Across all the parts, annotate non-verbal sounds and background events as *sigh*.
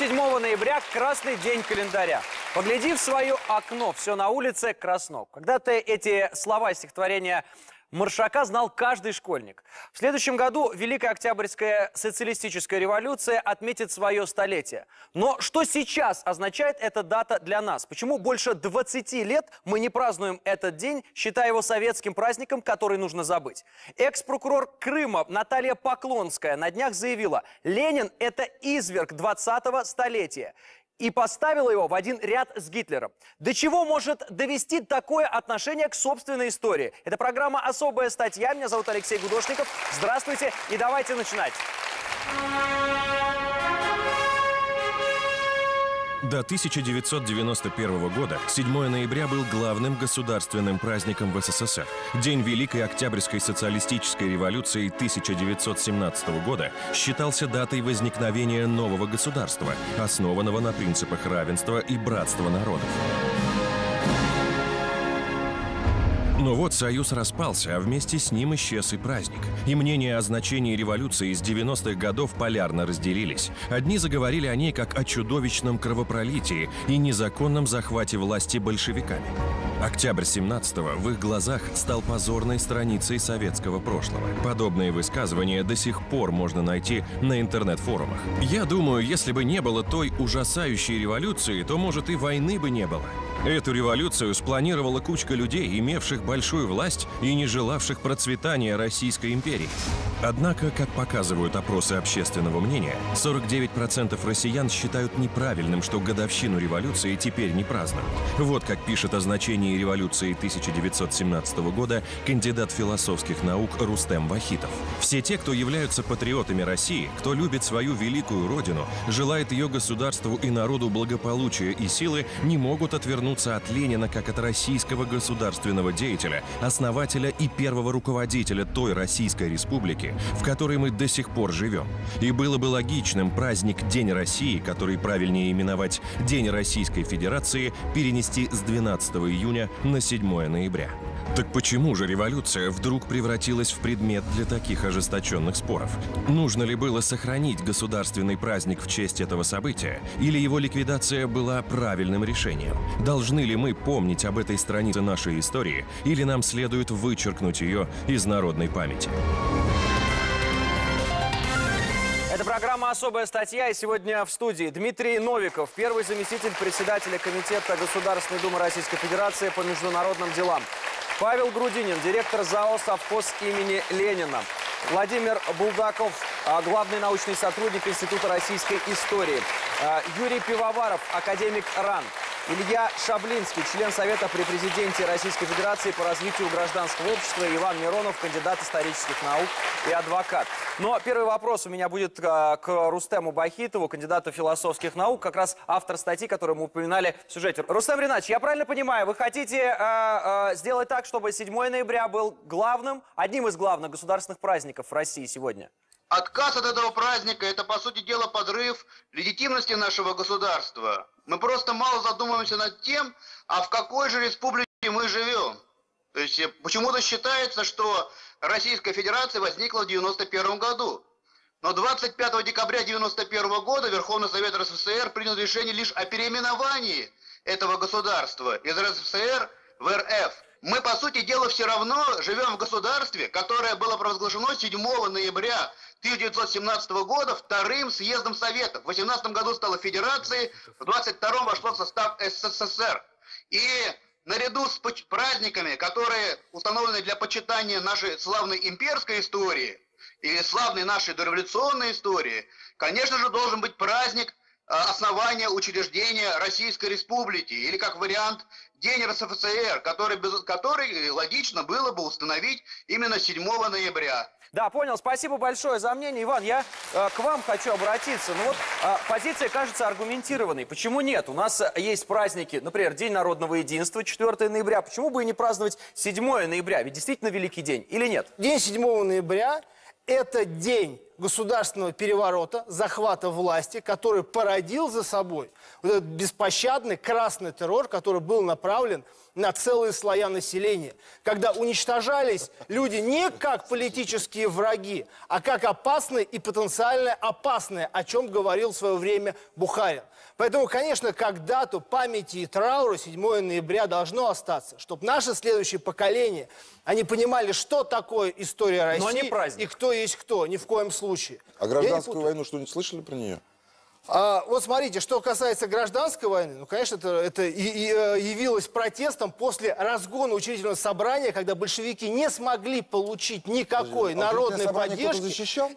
7 ноября – красный день календаря. Погляди в свое окно, все на улице красно. Когда-то эти слова стихотворения Маршака знал каждый школьник. В следующем году Великая Октябрьская социалистическая революция отметит свое столетие. Но что сейчас означает эта дата для нас? Почему больше 20 лет мы не празднуем этот день, считая его советским праздником, который нужно забыть? Экс-прокурор Крыма Наталья Поклонская на днях заявила, Ленин – это изверг 20-го столетия и поставила его в один ряд с Гитлером. До чего может довести такое отношение к собственной истории? Это программа «Особая статья». Меня зовут Алексей Гудошников. Здравствуйте и давайте начинать. До 1991 года 7 ноября был главным государственным праздником в СССР. День Великой Октябрьской социалистической революции 1917 года считался датой возникновения нового государства, основанного на принципах равенства и братства народов. Но вот союз распался, а вместе с ним исчез и праздник. И мнения о значении революции из 90-х годов полярно разделились. Одни заговорили о ней как о чудовищном кровопролитии и незаконном захвате власти большевиками. Октябрь 17-го в их глазах стал позорной страницей советского прошлого. Подобные высказывания до сих пор можно найти на интернет-форумах. Я думаю, если бы не было той ужасающей революции, то, может, и войны бы не было. Эту революцию спланировала кучка людей, имевших большую власть и не желавших процветания Российской империи. Однако, как показывают опросы общественного мнения, 49% россиян считают неправильным, что годовщину революции теперь не празднуют. Вот как пишет о значении революции 1917 года кандидат философских наук Рустем Вахитов. Все те, кто являются патриотами России, кто любит свою великую родину, желает ее государству и народу благополучия и силы, не могут отвернуться от Ленина как от российского государственного деятеля, основателя и первого руководителя той Российской Республики, в которой мы до сих пор живем. И было бы логичным праздник День России, который правильнее именовать День Российской Федерации, перенести с 12 июня на 7 ноября. Так почему же революция вдруг превратилась в предмет для таких ожесточенных споров? Нужно ли было сохранить государственный праздник в честь этого события? Или его ликвидация была правильным решением? Должны ли мы помнить об этой странице нашей истории? Или нам следует вычеркнуть ее из народной памяти? Это программа «Особая статья» и сегодня в студии Дмитрий Новиков, первый заместитель председателя Комитета Государственной Думы Российской Федерации по международным делам. Павел Грудинин, директор ЗАО «Совхоз» имени Ленина. Владимир Булдаков, а, главный научный сотрудник Института российской истории. А, Юрий Пивоваров, академик РАН. Илья Шаблинский, член Совета при президенте Российской Федерации по развитию гражданского общества, Иван Миронов, кандидат исторических наук и адвокат. Но первый вопрос у меня будет а, к Рустему Бахитову, кандидату философских наук, как раз автор статьи, которую мы упоминали в сюжете. Рустем Ринатович, я правильно понимаю, вы хотите э, э, сделать так, чтобы 7 ноября был главным, одним из главных государственных праздников в России сегодня? Отказ от этого праздника – это, по сути дела, подрыв легитимности нашего государства. Мы просто мало задумываемся над тем, а в какой же республике мы живем. То есть почему-то считается, что Российская Федерация возникла в 91 году. Но 25 декабря 91 года Верховный Совет РСФСР принял решение лишь о переименовании этого государства из РСФСР в РФ. Мы, по сути дела, все равно живем в государстве, которое было провозглашено 7 ноября 1917 года вторым съездом Совета. В 18 году стало Федерацией, в 22 вошло в состав СССР. И наряду с праздниками, которые установлены для почитания нашей славной имперской истории или славной нашей дореволюционной истории, конечно же, должен быть праздник основания учреждения Российской Республики, или как вариант День РСФСР, который, который логично было бы установить именно 7 ноября. Да, понял. Спасибо большое за мнение. Иван, я э, к вам хочу обратиться. Ну вот э, позиция кажется аргументированной. Почему нет? У нас э, есть праздники, например, День народного единства, 4 ноября. Почему бы и не праздновать 7 ноября? Ведь действительно великий день. Или нет? День 7 ноября – это день государственного переворота, захвата власти, который породил за собой вот этот беспощадный красный террор, который был направлен на целые слоя населения, когда уничтожались люди не как политические враги, а как опасные и потенциально опасные, о чем говорил в свое время Бухарин. Поэтому, конечно, как дату памяти и траура 7 ноября должно остаться, чтобы наше следующее поколение, они понимали, что такое история России Но не праздник. и кто есть кто, ни в коем случае. А гражданскую войну что-нибудь слышали про нее? А, вот смотрите, что касается гражданской войны, ну, конечно, это, это и- и, э, явилось протестом после разгона учредительного собрания, когда большевики не смогли получить никакой Подожди, а народной поддержки,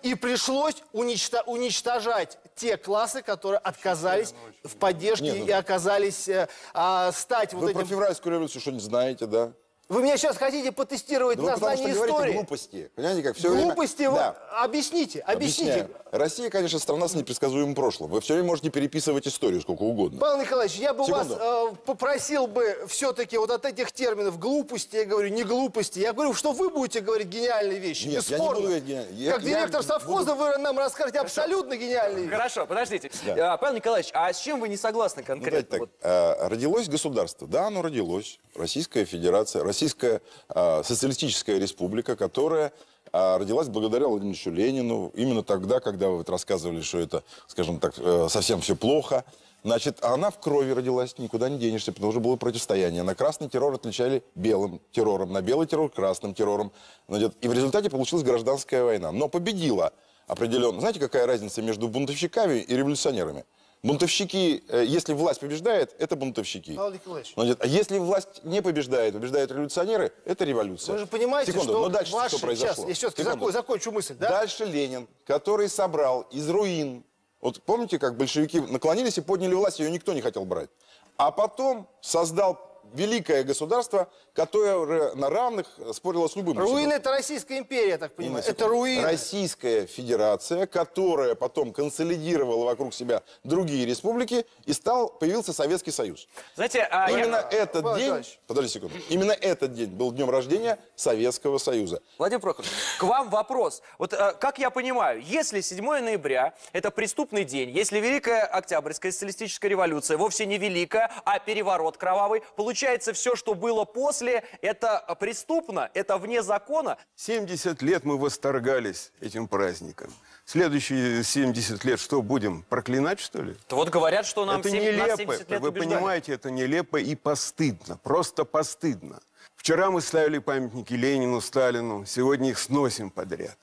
и пришлось уничто- уничтожать те классы, которые отказались в поддержке Не, ну- и оказались э, а, стать вот Вы этим... про февральскую революцию что-нибудь знаете, да? Вы меня сейчас хотите потестировать Да вы на знание говорите истории? глупости. Понимаете, как все Глупости, время... вот, Да. объясните, объясните. Объясняю. Россия, конечно, страна с непредсказуемым прошлым. Вы все время можете переписывать историю сколько угодно. Павел Николаевич, я бы Секунду. вас э, попросил бы все-таки вот от этих терминов глупости, я говорю, не глупости, я говорю, что вы будете говорить гениальные вещи, Нет, я не бесспорно. буду говорить гениальные. Я- Как я директор буду- совхоза вы нам расскажете абсолютно гениальные вещи. Хорошо, подождите. Да. А, Павел Николаевич, а с чем вы не согласны Ну, конкретно? давайте так. Вот А, Родилось государство. Да, оно родилось. Российская Федерация, Российская а, Социалистическая Республика, которая а, родилась благодаря Владимиру Ильичу Ленину. Именно тогда, когда вы рассказывали, что это, скажем так, э, совсем все плохо. Значит, она в крови родилась, никуда не денешься, потому что было противостояние. На красный террор отличали белым террором, на белый террор красным террором. И в результате получилась гражданская война. Но победила определенно. Знаете, какая разница между бунтовщиками и революционерами? Бунтовщики, э, если власть побеждает, это бунтовщики. Павел Николаевич. А если власть не побеждает, побеждают революционеры, это революция. Вы же понимаете, Секунду, что но дальше ваши... что произошло? Сейчас, все-таки Секунду. закончу мысль, да? Дальше Ленин, который собрал из руин. Вот помните, как большевики наклонились и подняли власть, ее никто не хотел брать. А потом создал великое государство, которое на равных спорило с любым Руины это Российская империя, я так понимаю. Это руины. Российская Федерация, которая потом консолидировала вокруг себя другие республики, и стал, появился Советский Союз. Знаете, а, я- Именно этот Павел день, Николаевич. подожди секунду, именно этот день был днем рождения Советского Союза. Владимир Прохорович, к вам вопрос. Вот э, как я понимаю, если 7 ноября – это преступный день, если Великая Октябрьская социалистическая революция вовсе не великая, а переворот кровавый, получается, все, что было после, это преступно, это вне закона. 70 лет мы восторгались этим праздником. Следующие 70 лет что будем, проклинать, что ли? То вот говорят, что нам это 7 нас нелепо. 70 лет Вы убеждали. понимаете, это нелепо и постыдно. Просто постыдно. Вчера мы ставили памятники Ленину, Сталину. Сегодня их сносим подряд.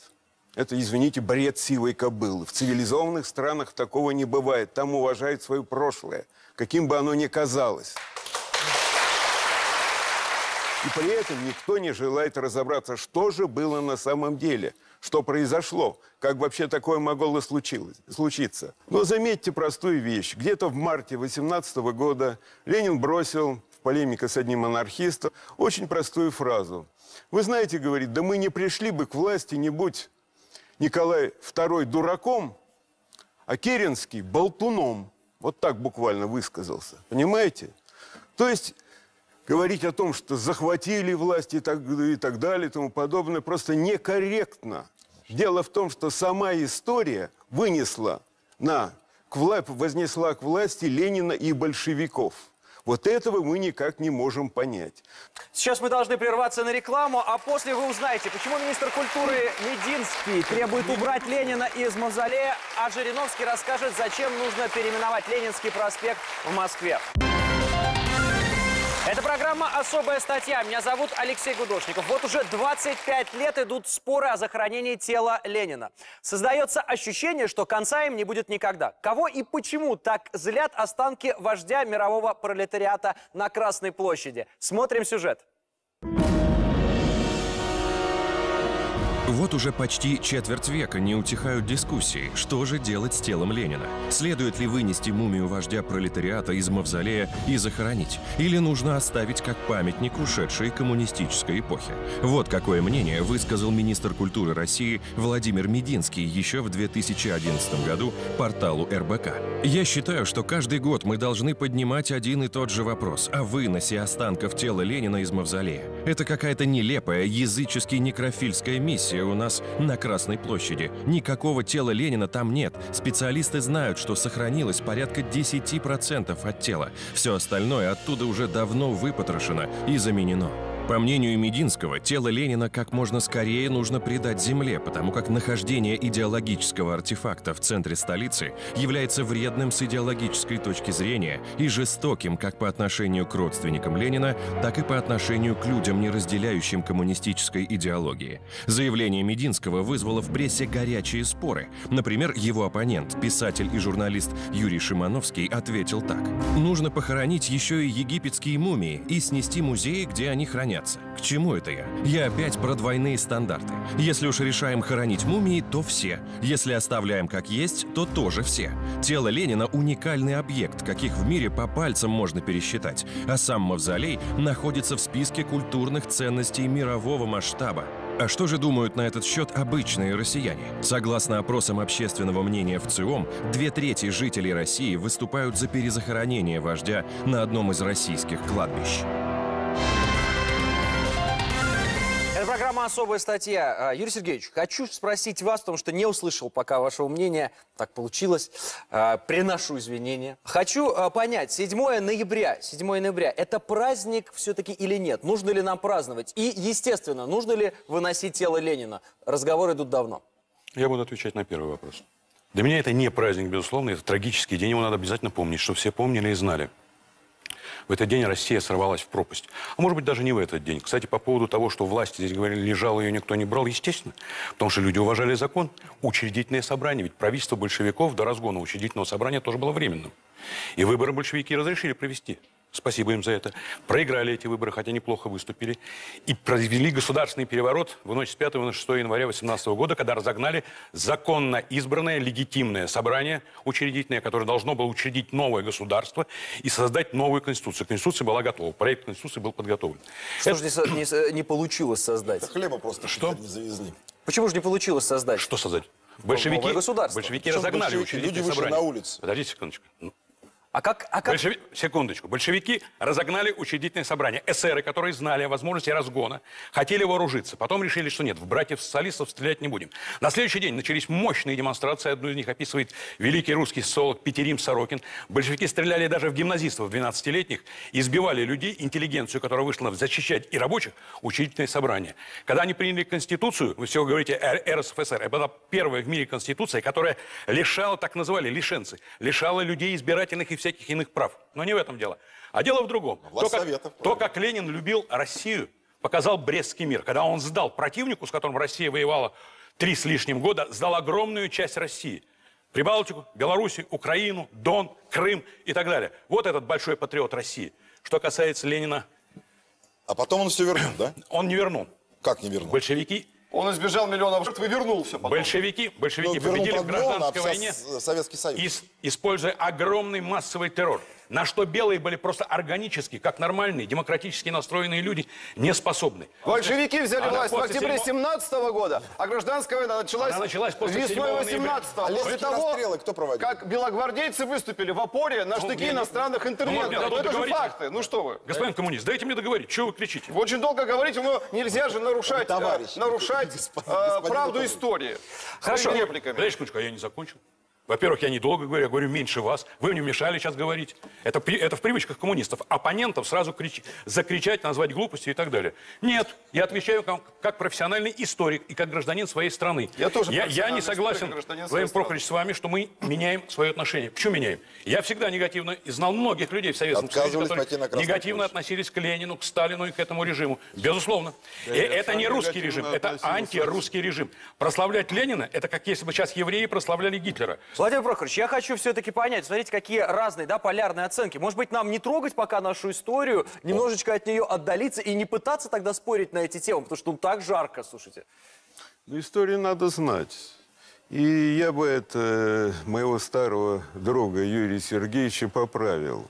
Это, извините, бред сивой кобылы. В цивилизованных странах такого не бывает. Там уважают свое прошлое, каким бы оно ни казалось. И при этом никто не желает разобраться, что же было на самом деле, что произошло, как вообще такое могло случилось, случиться. Но заметьте простую вещь. Где-то в марте 18 года Ленин бросил в полемике с одним анархистом очень простую фразу. Вы знаете, говорит, да мы не пришли бы к власти, не будь Николай II дураком, а Керенский болтуном. Вот так буквально высказался. Понимаете? То есть говорить о том, что захватили власть и так, и так далее и тому подобное, просто некорректно. Дело в том, что сама история вынесла на, к вла- вознесла к власти Ленина и большевиков. Вот этого мы никак не можем понять. Сейчас мы должны прерваться на рекламу, а после вы узнаете, почему министр культуры Мединский требует убрать Ленина из мавзолея, а Жириновский расскажет, зачем нужно переименовать Ленинский проспект в Москве. Это программа «Особая статья». Меня зовут Алексей Гудошников. Вот уже 25 лет идут споры о захоронении тела Ленина. Создается ощущение, что конца им не будет никогда. Кого и почему так злят останки вождя мирового пролетариата на Красной площади? Смотрим сюжет. Вот уже почти четверть века не утихают дискуссии, что же делать с телом Ленина. Следует ли вынести мумию вождя пролетариата из мавзолея и захоронить? Или нужно оставить как памятник ушедшей коммунистической эпохи? Вот какое мнение высказал министр культуры России Владимир Мединский еще в 2011 году порталу РБК. «Я считаю, что каждый год мы должны поднимать один и тот же вопрос о выносе останков тела Ленина из мавзолея. Это какая-то нелепая, язычески некрофильская миссия, у нас на Красной площади. Никакого тела Ленина там нет. Специалисты знают, что сохранилось порядка 10% от тела. Все остальное оттуда уже давно выпотрошено и заменено. По мнению Мединского, тело Ленина как можно скорее нужно предать земле, потому как нахождение идеологического артефакта в центре столицы является вредным с идеологической точки зрения и жестоким как по отношению к родственникам Ленина, так и по отношению к людям, не разделяющим коммунистической идеологии. Заявление Мединского вызвало в прессе горячие споры. Например, его оппонент, писатель и журналист Юрий Шимановский, ответил так. «Нужно похоронить еще и египетские мумии и снести музеи, где они хранятся. К чему это я? Я опять про двойные стандарты. Если уж решаем хоронить мумии, то все. Если оставляем как есть, то тоже все. Тело Ленина – уникальный объект, каких в мире по пальцам можно пересчитать. А сам мавзолей находится в списке культурных ценностей мирового масштаба. А что же думают на этот счет обычные россияне? Согласно опросам общественного мнения в ЦИОМ, две трети жителей России выступают за перезахоронение вождя на одном из российских кладбищ. Программа «Особая статья». А, Юрий Сергеевич, хочу спросить вас, потому что не услышал пока вашего мнения. Так получилось. А, Приношу извинения. Хочу а, понять, 7 ноября, 7 ноября, это праздник все-таки или нет? Нужно ли нам праздновать? И, естественно, нужно ли выносить тело Ленина? Разговоры идут давно. Я буду отвечать на первый вопрос. Для меня это не праздник, безусловно, это трагический день, его надо обязательно помнить, чтобы все помнили и знали. В этот день Россия сорвалась в пропасть. А может быть, даже не в этот день. Кстати, по поводу того, что власти здесь говорили, лежало ее никто не брал, естественно. Потому что люди уважали закон. Учредительное собрание. Ведь правительство большевиков до разгона учредительного собрания тоже было временным. И выборы большевики разрешили провести. Спасибо им за это. Проиграли эти выборы, хотя неплохо выступили. И произвели государственный переворот в ночь с 5 на 6 января 18 года, когда разогнали законно избранное легитимное собрание учредительное, которое должно было учредить новое государство и создать новую конституцию. Конституция была готова, проект конституции был подготовлен. Что же не, не не получилось создать? Хлеба просто Что? не завезли. Почему же не получилось создать? Что создать? Большевики, большевики Причем разогнали большевики? учредительное Люди вышли собрание. на улицу. Подождите секундочку. А как, а как Большеви- Секундочку. Большевики разогнали учредительное собрание. Эсеры, которые знали о возможности разгона, хотели вооружиться. Потом решили, что нет, в братьев-социалистов стрелять не будем. На следующий день начались мощные демонстрации. Одну из них описывает великий русский социолог Петерим Сорокин. Большевики стреляли даже в гимназистов 12-летних, избивали людей, интеллигенцию, которая вышла защищать и рабочих, учредительное собрание. Когда они приняли Конституцию, вы все говорите РСФСР, это была первая в мире Конституция, которая лишала, так называли, лишенцы, лишала людей избирательных и всяких иных прав. Но не в этом дело. А дело в другом. Власть то, как, Советов, то, как Ленин любил Россию, показал Брестский мир. Когда он сдал противнику, с которым Россия воевала три с лишним года, сдал огромную часть России. Прибалтику, Белоруссию, Украину, Дон, Крым и так далее. Вот этот большой патриот России. Что касается Ленина, А потом он все вернул, да? он не вернул. Как не вернул? Большевики, Он избежал миллионов жертв и вернулся потом. большевики, Ну, большевики вернул победили в гражданской войне. Советский Союз. ис- используя огромный массовый террор, на что белые были просто органически, как нормальные, демократически настроенные люди, не способны. Большевики взяли Она власть в октябре седьмого- 17 года, а гражданская война началась, Она началась после весной 7 ноября. 18 А После того, расстрелы кто проводил? как белогвардейцы выступили в опоре на штыки мне- иностранных Ну, интервентов. Ну, это же факты. Ну что вы? Господин коммунист, дайте мне договорить. Чего вы кричите? Вы очень долго говорите, но нельзя же нарушать, Товарищ. э, нарушать *laughs* Господин- э, господин правду полковник. истории. Хорошо. Своими репликами. Подождите секундочку, а я не закончил. Во-первых, я недолго говорю, я говорю меньше вас. Вы мне мешали сейчас говорить. Это, это в привычках коммунистов. Оппонентов сразу кричи- закричать, назвать глупостью и так далее. Нет, я отвечаю как, как профессиональный историк и как гражданин своей страны. Я тоже я, я не согласен, Владимир. Прохорович, с вами, что мы меняем свое отношение. Почему меняем? Я всегда негативно и знал многих людей в Советском Союзе, которые на негативно площадь. относились к Ленину, к Сталину и к этому режиму. Безусловно. И это не русский режим, это антирусский режим. Прославлять Ленина, это как если бы сейчас евреи прославляли Гитлера. Владимир Прохорович, я хочу все-таки понять, смотрите, какие разные, да, полярные оценки. Может быть, нам не трогать пока нашу историю, немножечко от нее отдалиться и не пытаться тогда спорить на эти темы, потому что ну так жарко, слушайте. Ну, историю надо знать. И я бы это э, моего старого друга Юрия Сергеевича поправил.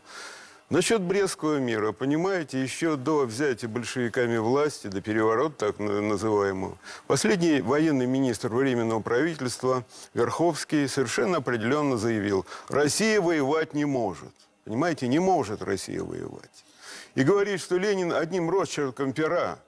Насчет Брестского мира, понимаете, еще до взятия большевиками власти, до переворота так на- называемого, последний военный министр Временного правительства Верховский совершенно определенно заявил, Россия воевать не может. Понимаете, не может Россия воевать. И говорит, что Ленин одним росчерком пера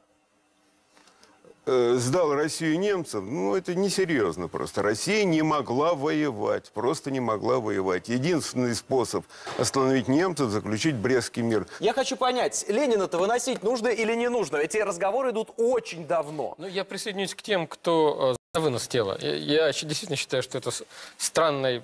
э, сдал Россию немцам, ну, это несерьезно просто. Россия не могла воевать, просто не могла воевать. Единственный способ остановить немцев – заключить Брестский мир. Я хочу понять, Ленина-то выносить нужно или не нужно? Эти разговоры идут очень давно. Ну, я присоединюсь к тем, кто э, за вынос тела. Я, я действительно считаю, что это странная,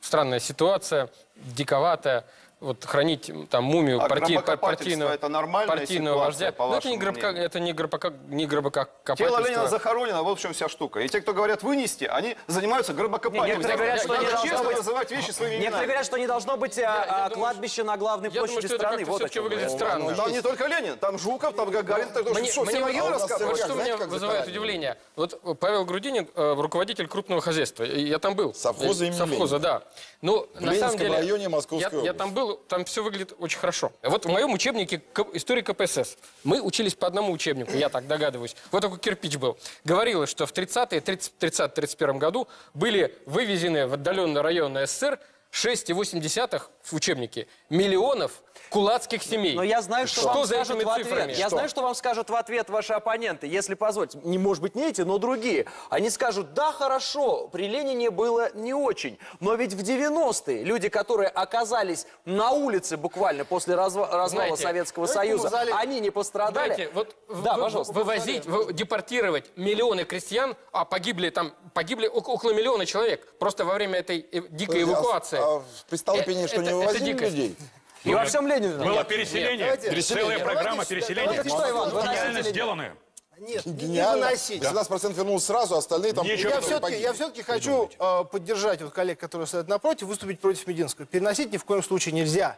странная ситуация, диковатая. Вот хранить там мумию А парти- партийного, это нормальная партийного вождя. по Ну, это не, гробка, мнению? это не, гробока, не гробокопательство. Тело Ленина захоронено, вот в чем вся штука. И те, кто говорят вынести, они занимаются гробокопательством. Некоторые говорят, что не должно быть- называть вещи своими Некоторые именами. говорят, что не должно быть а, а, думаю, кладбище на главной я площади страны. Вот чем выглядит я. странно. Ну, Там не только Ленин, там Жуков, там Гагарин, так Мне, что, все мне- нас рассказывают? вот что меня вызывает удивление. Вот Павел Грудинин, э, руководитель крупного хозяйства. Я там был. Совхоза имени Совхоза, да. Ну, на Ленинском самом деле, районе Московской я, я там был, там все выглядит очень хорошо. Вот в моем учебнике истории КПСС мы учились по одному учебнику, я так догадываюсь. Вот такой кирпич был. Говорилось, что в 30-е, 30-31 году были вывезены в отдаленные районы СССР 6,8 в учебнике миллионов кулацких семей. Но я знаю, что, что вам за скажут в ответ. цифрами? Я знаю, что вам скажут в ответ ваши оппоненты, если позволите. Не может быть не эти, но другие. Они скажут, да, хорошо, при Ленине было не очень. Но ведь в 90-е люди, которые оказались на улице буквально после разва- развала Знаете, Советского Союза, мавзолей. они не пострадали. Знаете, вот да, вы- пожалуйста. вывозить, вы- депортировать миллионы крестьян, а погибли там, погибли ок- около миллиона человек просто во время этой э, дикой эвакуации. А, при Столыпине Э, что, не вывозили людей? И во всем Ленина. Было переселение, целая программа переселения. давайте что, Иван, вы Гениально сделанная. Нет, не- не Гениально. выносить. 15% вернулось сразу, остальные там... Я все-таки, я все-таки хочу э, поддержать вот коллег, которые стоят напротив, выступить против Мединского. Переносить ни в коем случае нельзя.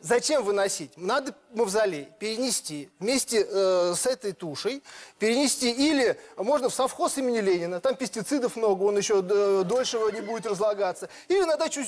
Зачем выносить? Надо мавзолей перенести вместе э, с этой тушей, перенести или можно в совхоз имени Ленина, там пестицидов много, он еще э, дольше не будет разлагаться, или на дачу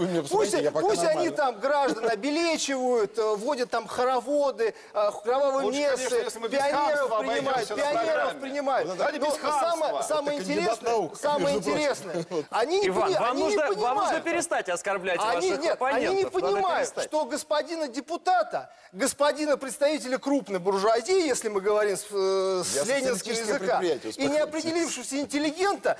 меня Пусть, пусть они там граждан обелечивают, э, вводят там хороводы, э, кровавые Лучше, мессы, конечно, пионеров принимают, пионеров принимают. Ради Но самое, самое Это интересное, наук, самое интересное, *laughs* они не, Иван, пони- вам они нужно, не вам нужно понимают. перестать оскорблять Они, ваших нет, оппонентов. они не понимают, что господина депутата, господина представителя крупной буржуазии, если мы говорим с, э, с социалистическое языка, и не определившегося интеллигента,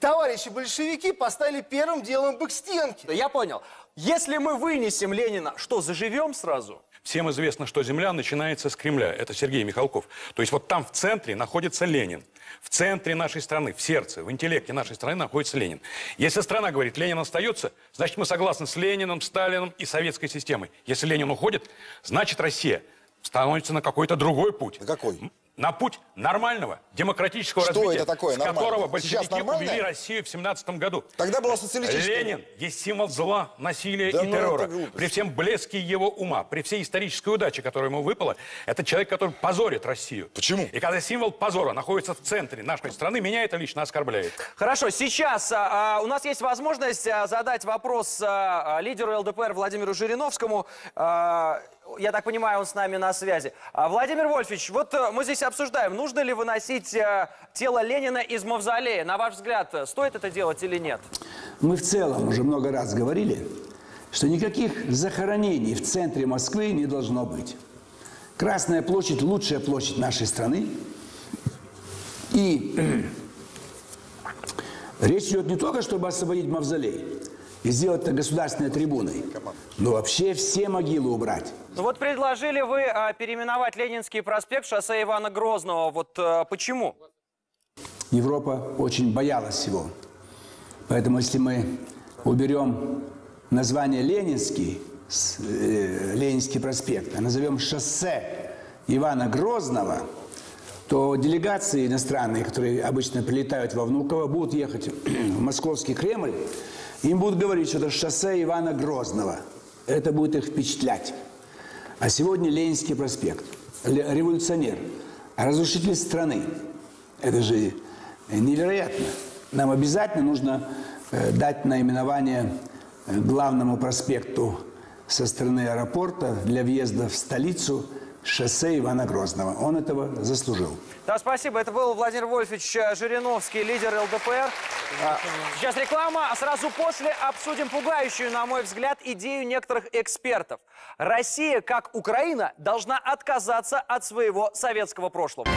товарищи большевики поставили первым делом бы к стенке. Да Я понял. Если мы вынесем Ленина, что, заживем сразу? Всем известно, что Земля начинается с Кремля. Это Сергей Михалков. То есть вот там в центре находится Ленин. В центре нашей страны, в сердце, в интеллекте нашей страны находится Ленин. Если страна говорит, Ленин остается, значит мы согласны с Лениным, Сталиным и советской системой. Если Ленин уходит, значит Россия становится на какой-то другой путь. На какой? На путь нормального, демократического Что развития, это такое с нормально? которого большевики увели Россию в 17 году. Тогда была социалистическая. Ленин есть символ зла, насилия Да и ну террора. При всем блеске его ума, при всей исторической удаче, которая ему выпала, это человек, который позорит Россию. Почему? И когда символ позора находится в центре нашей страны, меня это лично оскорбляет. Хорошо, сейчас а, а, у нас есть возможность а, задать вопрос а, лидеру ЛДПР Владимиру Жириновскому. А, я так понимаю, он с нами на связи. А, Владимир Вольфович, вот а, мы здесь обсуждаем, нужно ли выносить а, тело Ленина из мавзолея. На ваш взгляд, а, стоит это делать или нет? Мы в целом уже много раз говорили, что никаких захоронений в центре Москвы не должно быть. Красная площадь – лучшая площадь нашей страны. И *clears throat* речь идет не только, чтобы освободить мавзолей и сделать это государственной трибуной, но вообще все могилы убрать. Ну вот предложили вы а, переименовать Ленинский проспект в шоссе Ивана Грозного. Вот а, почему? Европа очень боялась всего. Поэтому если мы уберем название Ленинский, э, Ленинский проспект, а назовем шоссе Ивана Грозного, то делегации иностранные, которые обычно прилетают во Внуково, будут ехать *clears throat* в московский Кремль, им будут говорить, что это шоссе Ивана Грозного. Это будет их впечатлять. А сегодня Ленинский проспект. Революционер. Разрушитель страны. Это же невероятно. Нам обязательно нужно э, дать наименование э, главному проспекту со стороны аэропорта для въезда в столицу шоссе Ивана Грозного. Он этого заслужил. Да, спасибо. Это был Владимир Вольфович Жириновский, лидер ЛДПР. А, Сейчас реклама, а сразу после обсудим пугающую, на мой взгляд, идею некоторых экспертов. Россия, как Украина, должна отказаться от своего советского прошлого.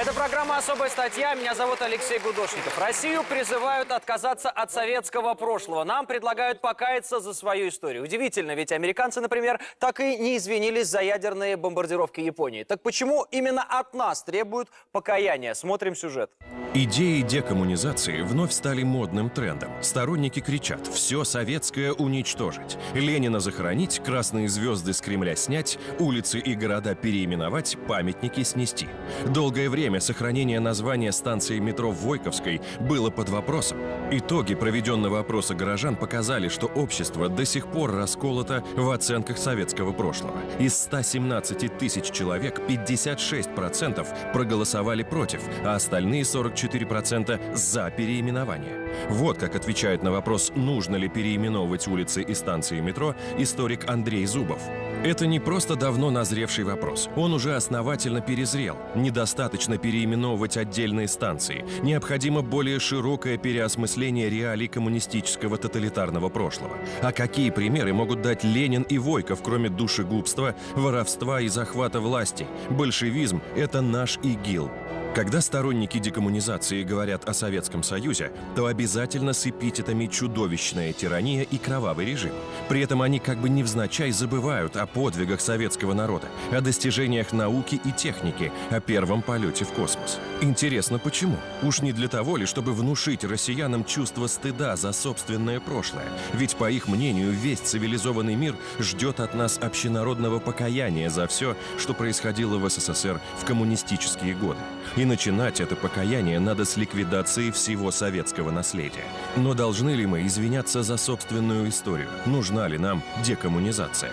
Это программа «Особая статья». Меня зовут Алексей Гудошников. Россию призывают отказаться от советского прошлого. Нам предлагают покаяться за свою историю. Удивительно, ведь американцы, например, так и не извинились за ядерные бомбардировки Японии. Так почему именно от нас требуют покаяния? Смотрим сюжет. Идеи декоммунизации вновь стали модным трендом. Сторонники кричат «все советское уничтожить», Ленина захоронить, красные звезды с Кремля снять, улицы и города переименовать, памятники снести. Долгое время сохранение названия станции метро Войковской было под вопросом. Итоги проведенного опроса горожан показали, что общество до сих пор расколото в оценках советского прошлого. Из 117 тысяч человек 56% проголосовали против, а остальные 44% за переименование. Вот как отвечает на вопрос, нужно ли переименовывать улицы и станции метро, историк Андрей Зубов. Это не просто давно назревший вопрос. Он уже основательно перезрел. Недостаточно переименовывать отдельные станции. Необходимо более широкое переосмысление реалий коммунистического тоталитарного прошлого. А какие примеры могут дать Ленин и Войков, кроме душегубства, воровства и захвата власти? Большевизм – это наш ИГИЛ. Когда сторонники декоммунизации говорят о Советском Союзе, то обязательно с эпитетами «чудовищная тирания» и «кровавый режим». При этом они как бы невзначай забывают о подвигах советского народа, о достижениях науки и техники, о первом полете в космос. Интересно, почему? Уж не для того ли, чтобы внушить россиянам чувство стыда за собственное прошлое? Ведь, по их мнению, весь цивилизованный мир ждет от нас общенародного покаяния за все, что происходило в СССР в коммунистические годы. И начинать это покаяние надо с ликвидации всего советского наследия. Но должны ли мы извиняться за собственную историю? Нужна ли нам декоммунизация?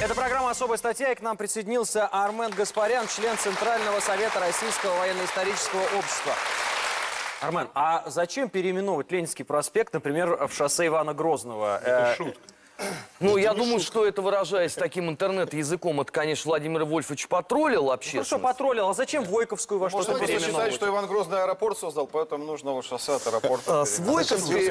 Это программа «Особая статья», и к нам присоединился Армен Гаспарян, член Центрального совета Российского военно-исторического общества. Армен, а зачем переименовывать Ленинский проспект, например, в шоссе Ивана Грозного? Это шутка. Ну, я думаю, что это, выражаясь таким интернет-языком, это, конечно, Владимир Вольфович потроллил Хорошо, общественность. потроллил. А зачем Войковскую во Можно что-то просто считать, переименовывать? что Иван Грозный аэропорт создал, поэтому нужно шоссе от аэропорта. А, С Войковской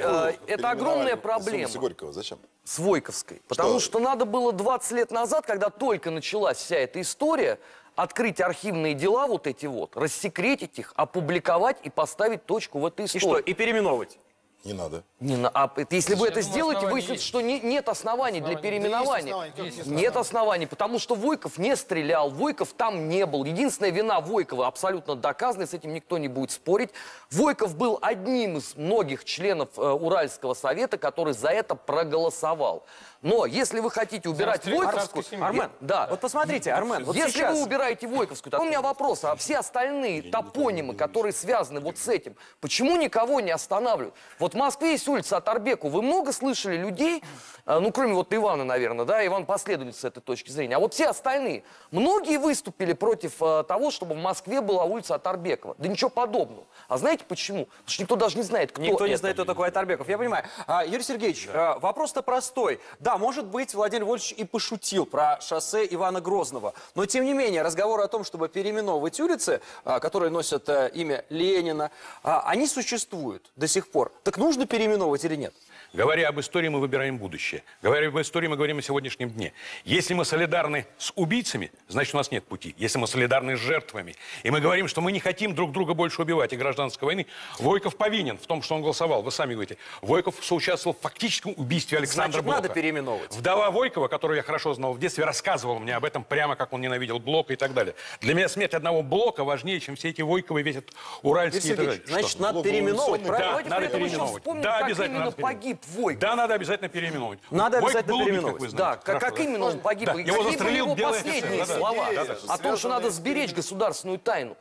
это огромная проблема. С Горького зачем? С Войковской. Потому что надо было 20 лет назад, когда только началась вся эта история, открыть архивные дела вот эти вот, рассекретить их, опубликовать и поставить точку в этой И истории. что, и переименовывать? Не надо. Не на- а если вы это сделаете, основания выяснится, есть. что не- нет оснований для переименования. основания, как есть Нет оснований, потому что Войков не стрелял, Войков там не был. Единственная вина Войкова абсолютно доказана, и с этим никто не будет спорить. Войков был одним из многих членов э, Уральского совета, который за это проголосовал. Но если вы хотите убирать Войковскую... Армен, Да. вот посмотрите, Армен, вот Если сейчас... вы убираете Войковскую, то у меня вопрос, а все остальные топонимы, которые связаны вот с этим, почему никого не останавливают? Вот в Москве есть улица Атарбеку. Вы много слышали людей, э, ну, кроме вот Ивана, наверное, да, Иван последователь с этой точки зрения, а вот все остальные, многие выступили против э, того, чтобы в Москве была улица Атарбекова. Да ничего подобного. А знаете почему? Потому что никто даже не знает, кто Никто не это. знает, кто такой Атарбеков. Я понимаю. А, Юрий Сергеевич, а, вопрос-то простой. Да, может быть, Владимир Вольфович и пошутил про шоссе Ивана Грозного. Но, тем не менее, разговоры о том, чтобы переименовывать улицы, а, которые носят а, имя Ленина, а, они существуют до сих пор. Так нужно переименовывать или нет? Говоря об истории, мы выбираем будущее. Говоря об истории, мы говорим о сегодняшнем дне. Если мы солидарны с убийцами, значит, у нас нет пути. Если мы солидарны с жертвами, и мы говорим, что мы не хотим друг друга больше убивать и гражданской войны, Войков повинен в том, что он голосовал. Вы сами говорите. Войков соучаствовал в фактическом убийстве Александра Значит, надо Блока. переименовывать. Вдова Войкова, которую я хорошо знал в детстве, рассказывала мне об этом прямо, как он ненавидел Блока и так далее. Для меня смерть одного Блока важнее, чем все эти Войковы, весь этот уральский Сергеевич, значит, Что? надо переименовывать, правильно? Давайте надо переименовывать. вспомним, Да, обязательно надо погиб Войков. Да, надо обязательно переименовать. Надо Войк обязательно был убит, переименовывать. как вы Да, как, как именно он погиб? Да, И его какие были застрелил его последние офицер, слова Да, да, о том, что надо сберечь государственную тайну?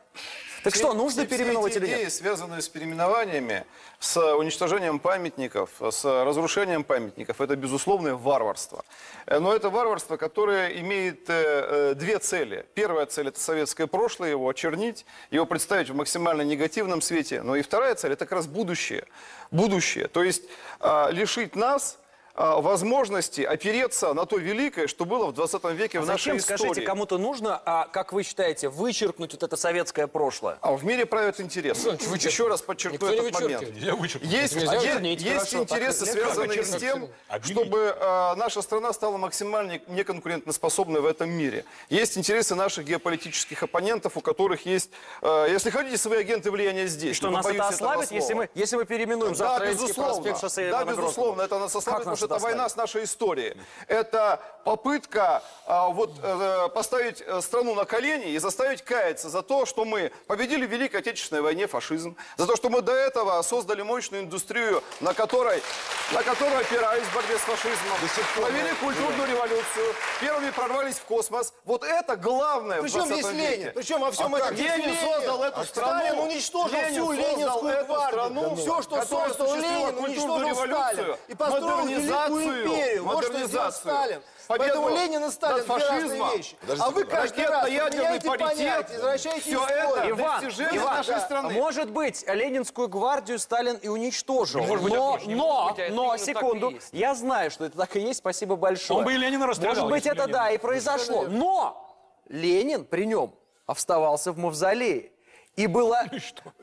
Так что, нужно Все- все переименовать эти или идеи, нет? связанные с переименованиями, с уничтожением памятников, с разрушением памятников, это безусловное варварство. Но это варварство, которое имеет э, э, две цели. Первая цель – это советское прошлое, его очернить, его представить в максимально негативном свете. Но и вторая цель – это как раз будущее. Будущее. То есть а, лишить нас возможности опереться на то великое, что было в 20 веке в А нашей зачем, истории. скажите, кому-то нужно, а, как вы считаете, вычеркнуть вот это советское прошлое? А в мире правят интересы. вычеркивает? Еще раз подчеркну Никто этот момент. Я вычеркну. Есть, Нельзя есть- есть хорошо, интересы, так, связанные с тем? Объявить. чтобы э, наша страна стала максимально неконкурентоспособной в этом мире. Есть интересы наших геополитических оппонентов, у которых есть, э, если хотите, свои агенты влияния здесь. Что но нас это ослабит, если мы, если мы переименуем Да, завтра безусловно. проспект шоссе да, безусловно, это нас ослабит, что это война с нашей историей. Это попытка а, вот, э, поставить э, страну на колени и заставить каяться за то, что мы победили в Великой Отечественной войне фашизм, за то, что мы до этого создали мощную индустрию, на которой, на которой опирались в борьбе с фашизмом, провели культурную революцию, первыми прорвались в космос. Вот это главное в Причем 20 здесь веке. Ленин? Причем во всем А этом есть Ленин создал эту страну. Сталин уничтожил Ленин всю Ленинскую гвардию. страну, Все, что создал Ленин, уничтожил Сталин. революцию, И построил Великую империю. Вот что сделал модернизацию. Сталин. Победу Поэтому Ленин и Сталин две разные вещи. А вы каждый раз меняете паритет. понятия, извращаете Все историю. это Иван, достижение Иван, нашей да, страны. может быть, Ленинскую гвардию Сталин и уничтожил. может быть, но, но, а но, секунду, я знаю, что это так и есть, спасибо большое. Он бы и Ленина расстрелял, Может быть, это Ленин. да, и произошло. Но Ленин при нем оставался в мавзолее. И было...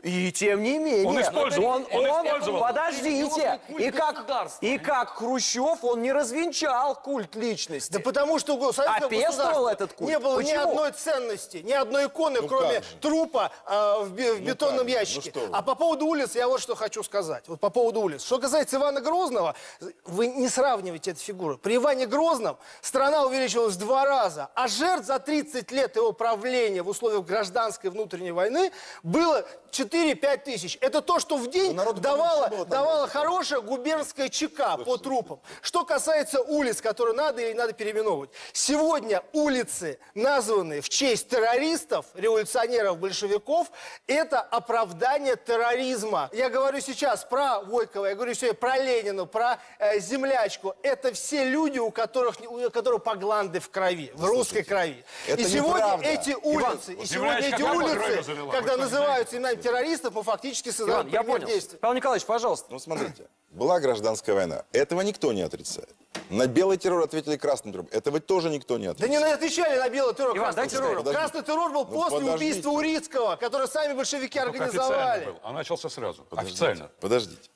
И тем не менее... Он использовал. Он, Он он- использовал. Подождите. И как, и как Хрущев, он не развенчал культ личности. Да потому что у советского А государства этот культ? не было ни Почему? одной ценности, ни одной иконы, Ну кроме трупа э, в, в бетонном как же? ящике. Ну что а по поводу улиц я вот что хочу сказать. Вот по поводу улиц. Что касается Ивана Грозного, вы не сравниваете эту фигуру. При Иване Грозном страна увеличилась в два раза, а жертв за 30 лет его правления в условиях гражданской внутренней войны было 4-5 тысяч. Это то, что в день там. давало хорошая губернская ЧК по трупам. Что касается улиц, которые надо или надо переименовывать. Сегодня улицы, названные в честь террористов, революционеров, большевиков, это оправдание терроризма. Я говорю сейчас про Войкова, я говорю сегодня про Ленину, про э, землячку. Это все люди, у которых, у которых погланды в крови, в русской крови. это и сегодня неправда. эти улицы, и сегодня эти улицы, когда называются именами террористов, мы фактически создаем Иван, я понял. действия. Павел Николаевич, пожалуйста. Ну, смотрите, была гражданская война. Этого никто не отрицает. На белый террор ответили красным террором. Этого тоже никто не Да отрицает. не на- отвечали на белый террор, Иван, красный дайте террор. сказать. Красный террор был Ну, после подождите. убийства Урицкого, который сами большевики Только организовали. был, а начался сразу. Подождите, Официально. Подождите.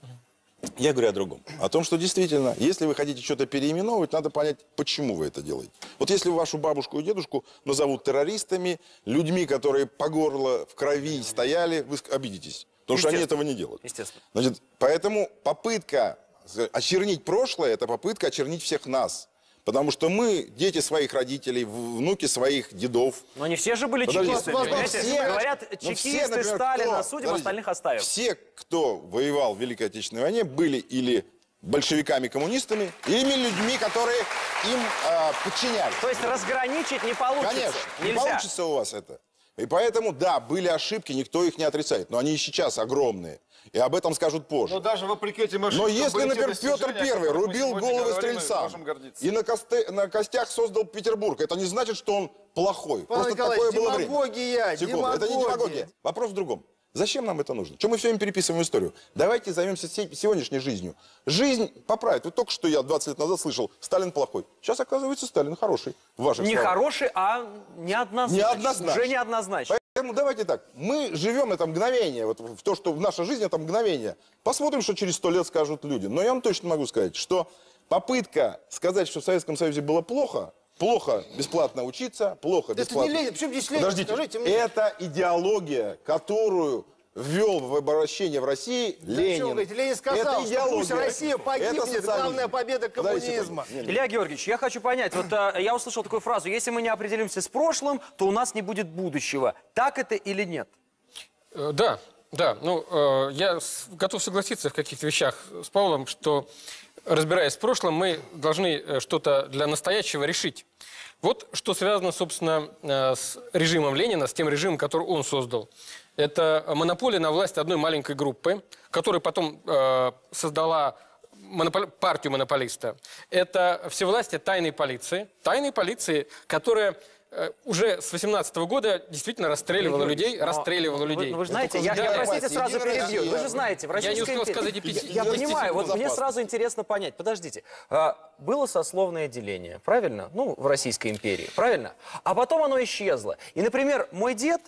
Я говорю о другом. О том, что действительно, если вы хотите что-то переименовывать, надо понять, почему вы это делаете. Вот если вашу бабушку и дедушку назовут террористами, людьми, которые по горло в крови стояли, вы обидитесь. Потому что они этого не делают. Естественно. Значит, поэтому попытка очернить прошлое, это попытка очернить всех нас. Потому что мы дети своих родителей, внуки своих дедов. Но не все же были Подождите, чекистами. вас- вас понимаете? все- Говорят, Ну, чекисты все, например, Сталина кто- судим, подождите, остальных оставим. Все, кто воевал в Великой Отечественной войне, были или большевиками-коммунистами, или людьми, которые им а, подчинялись. То есть разграничить не получится. Конечно, не Нельзя. получится у вас это. И поэтому, да, были ошибки, никто их не отрицает, но они и сейчас огромные. И об этом скажут позже. Но даже вопреки этим ошибкам Но если, например, Петр Первый рубил головы говорим, и стрельцам на, косте- на костях создал Петербург, это не значит, что он плохой. Павел Просто Николаевич, такое было время. демагогия, Секунду, это не демагогия. демагогия. Вопрос в другом. Зачем нам это нужно? Чем мы все время переписываем историю? Давайте займемся се- сегодняшней жизнью. Жизнь поправит. Вот только что я 20 лет назад слышал, Сталин плохой. Сейчас, оказывается, Сталин хороший. В ваших Не словах. хороший, а неоднозначно. Неоднозначно. Уже неоднозначно. Поэтому давайте так. Мы живем это мгновение, вот в то, что в наша жизнь это мгновение. Посмотрим, что через сто лет скажут люди. Но я вам точно могу сказать, что попытка сказать, что в Советском Союзе было плохо, плохо бесплатно учиться, плохо Да это бесплатно... не Ленин, причем здесь Ленин, Подождите, скажите мне. это идеология, которую ввел в обращение в России Да Ленин. что говорите, Ленин сказал, это что идеология. пусть Россия Это погибнет, социализм. главная победа коммунизма. не. Илья Георгиевич, я хочу понять, вот э, я услышал такую фразу, если мы не определимся с прошлым, то у нас не будет будущего. Так это или нет? Э, Да, да. Ну, э, я с- готов согласиться в каких-то вещах с Павлом, что, разбираясь с прошлым, мы должны э, что-то для настоящего решить. Вот что связано, собственно, с режимом Ленина, с тем режимом, который он создал. Это монополия на власть одной маленькой группы, которая потом э, создала монополи- партию монополиста. Это всевластие тайной полиции. Тайной полиции, которая э, уже с 18 года действительно расстреливала людей, расстреливала Вы- людей. ну, Вы, знаете, я, я, простите, сразу перебью. Вы же знаете, в Я не Российской успел империи- сказать и Я, я 10 понимаю, вот секунд мне запас. сразу интересно понять. Подождите, а, было сословное деление, правильно? Ну, в Российской империи, правильно? А потом оно исчезло. И, например, мой дед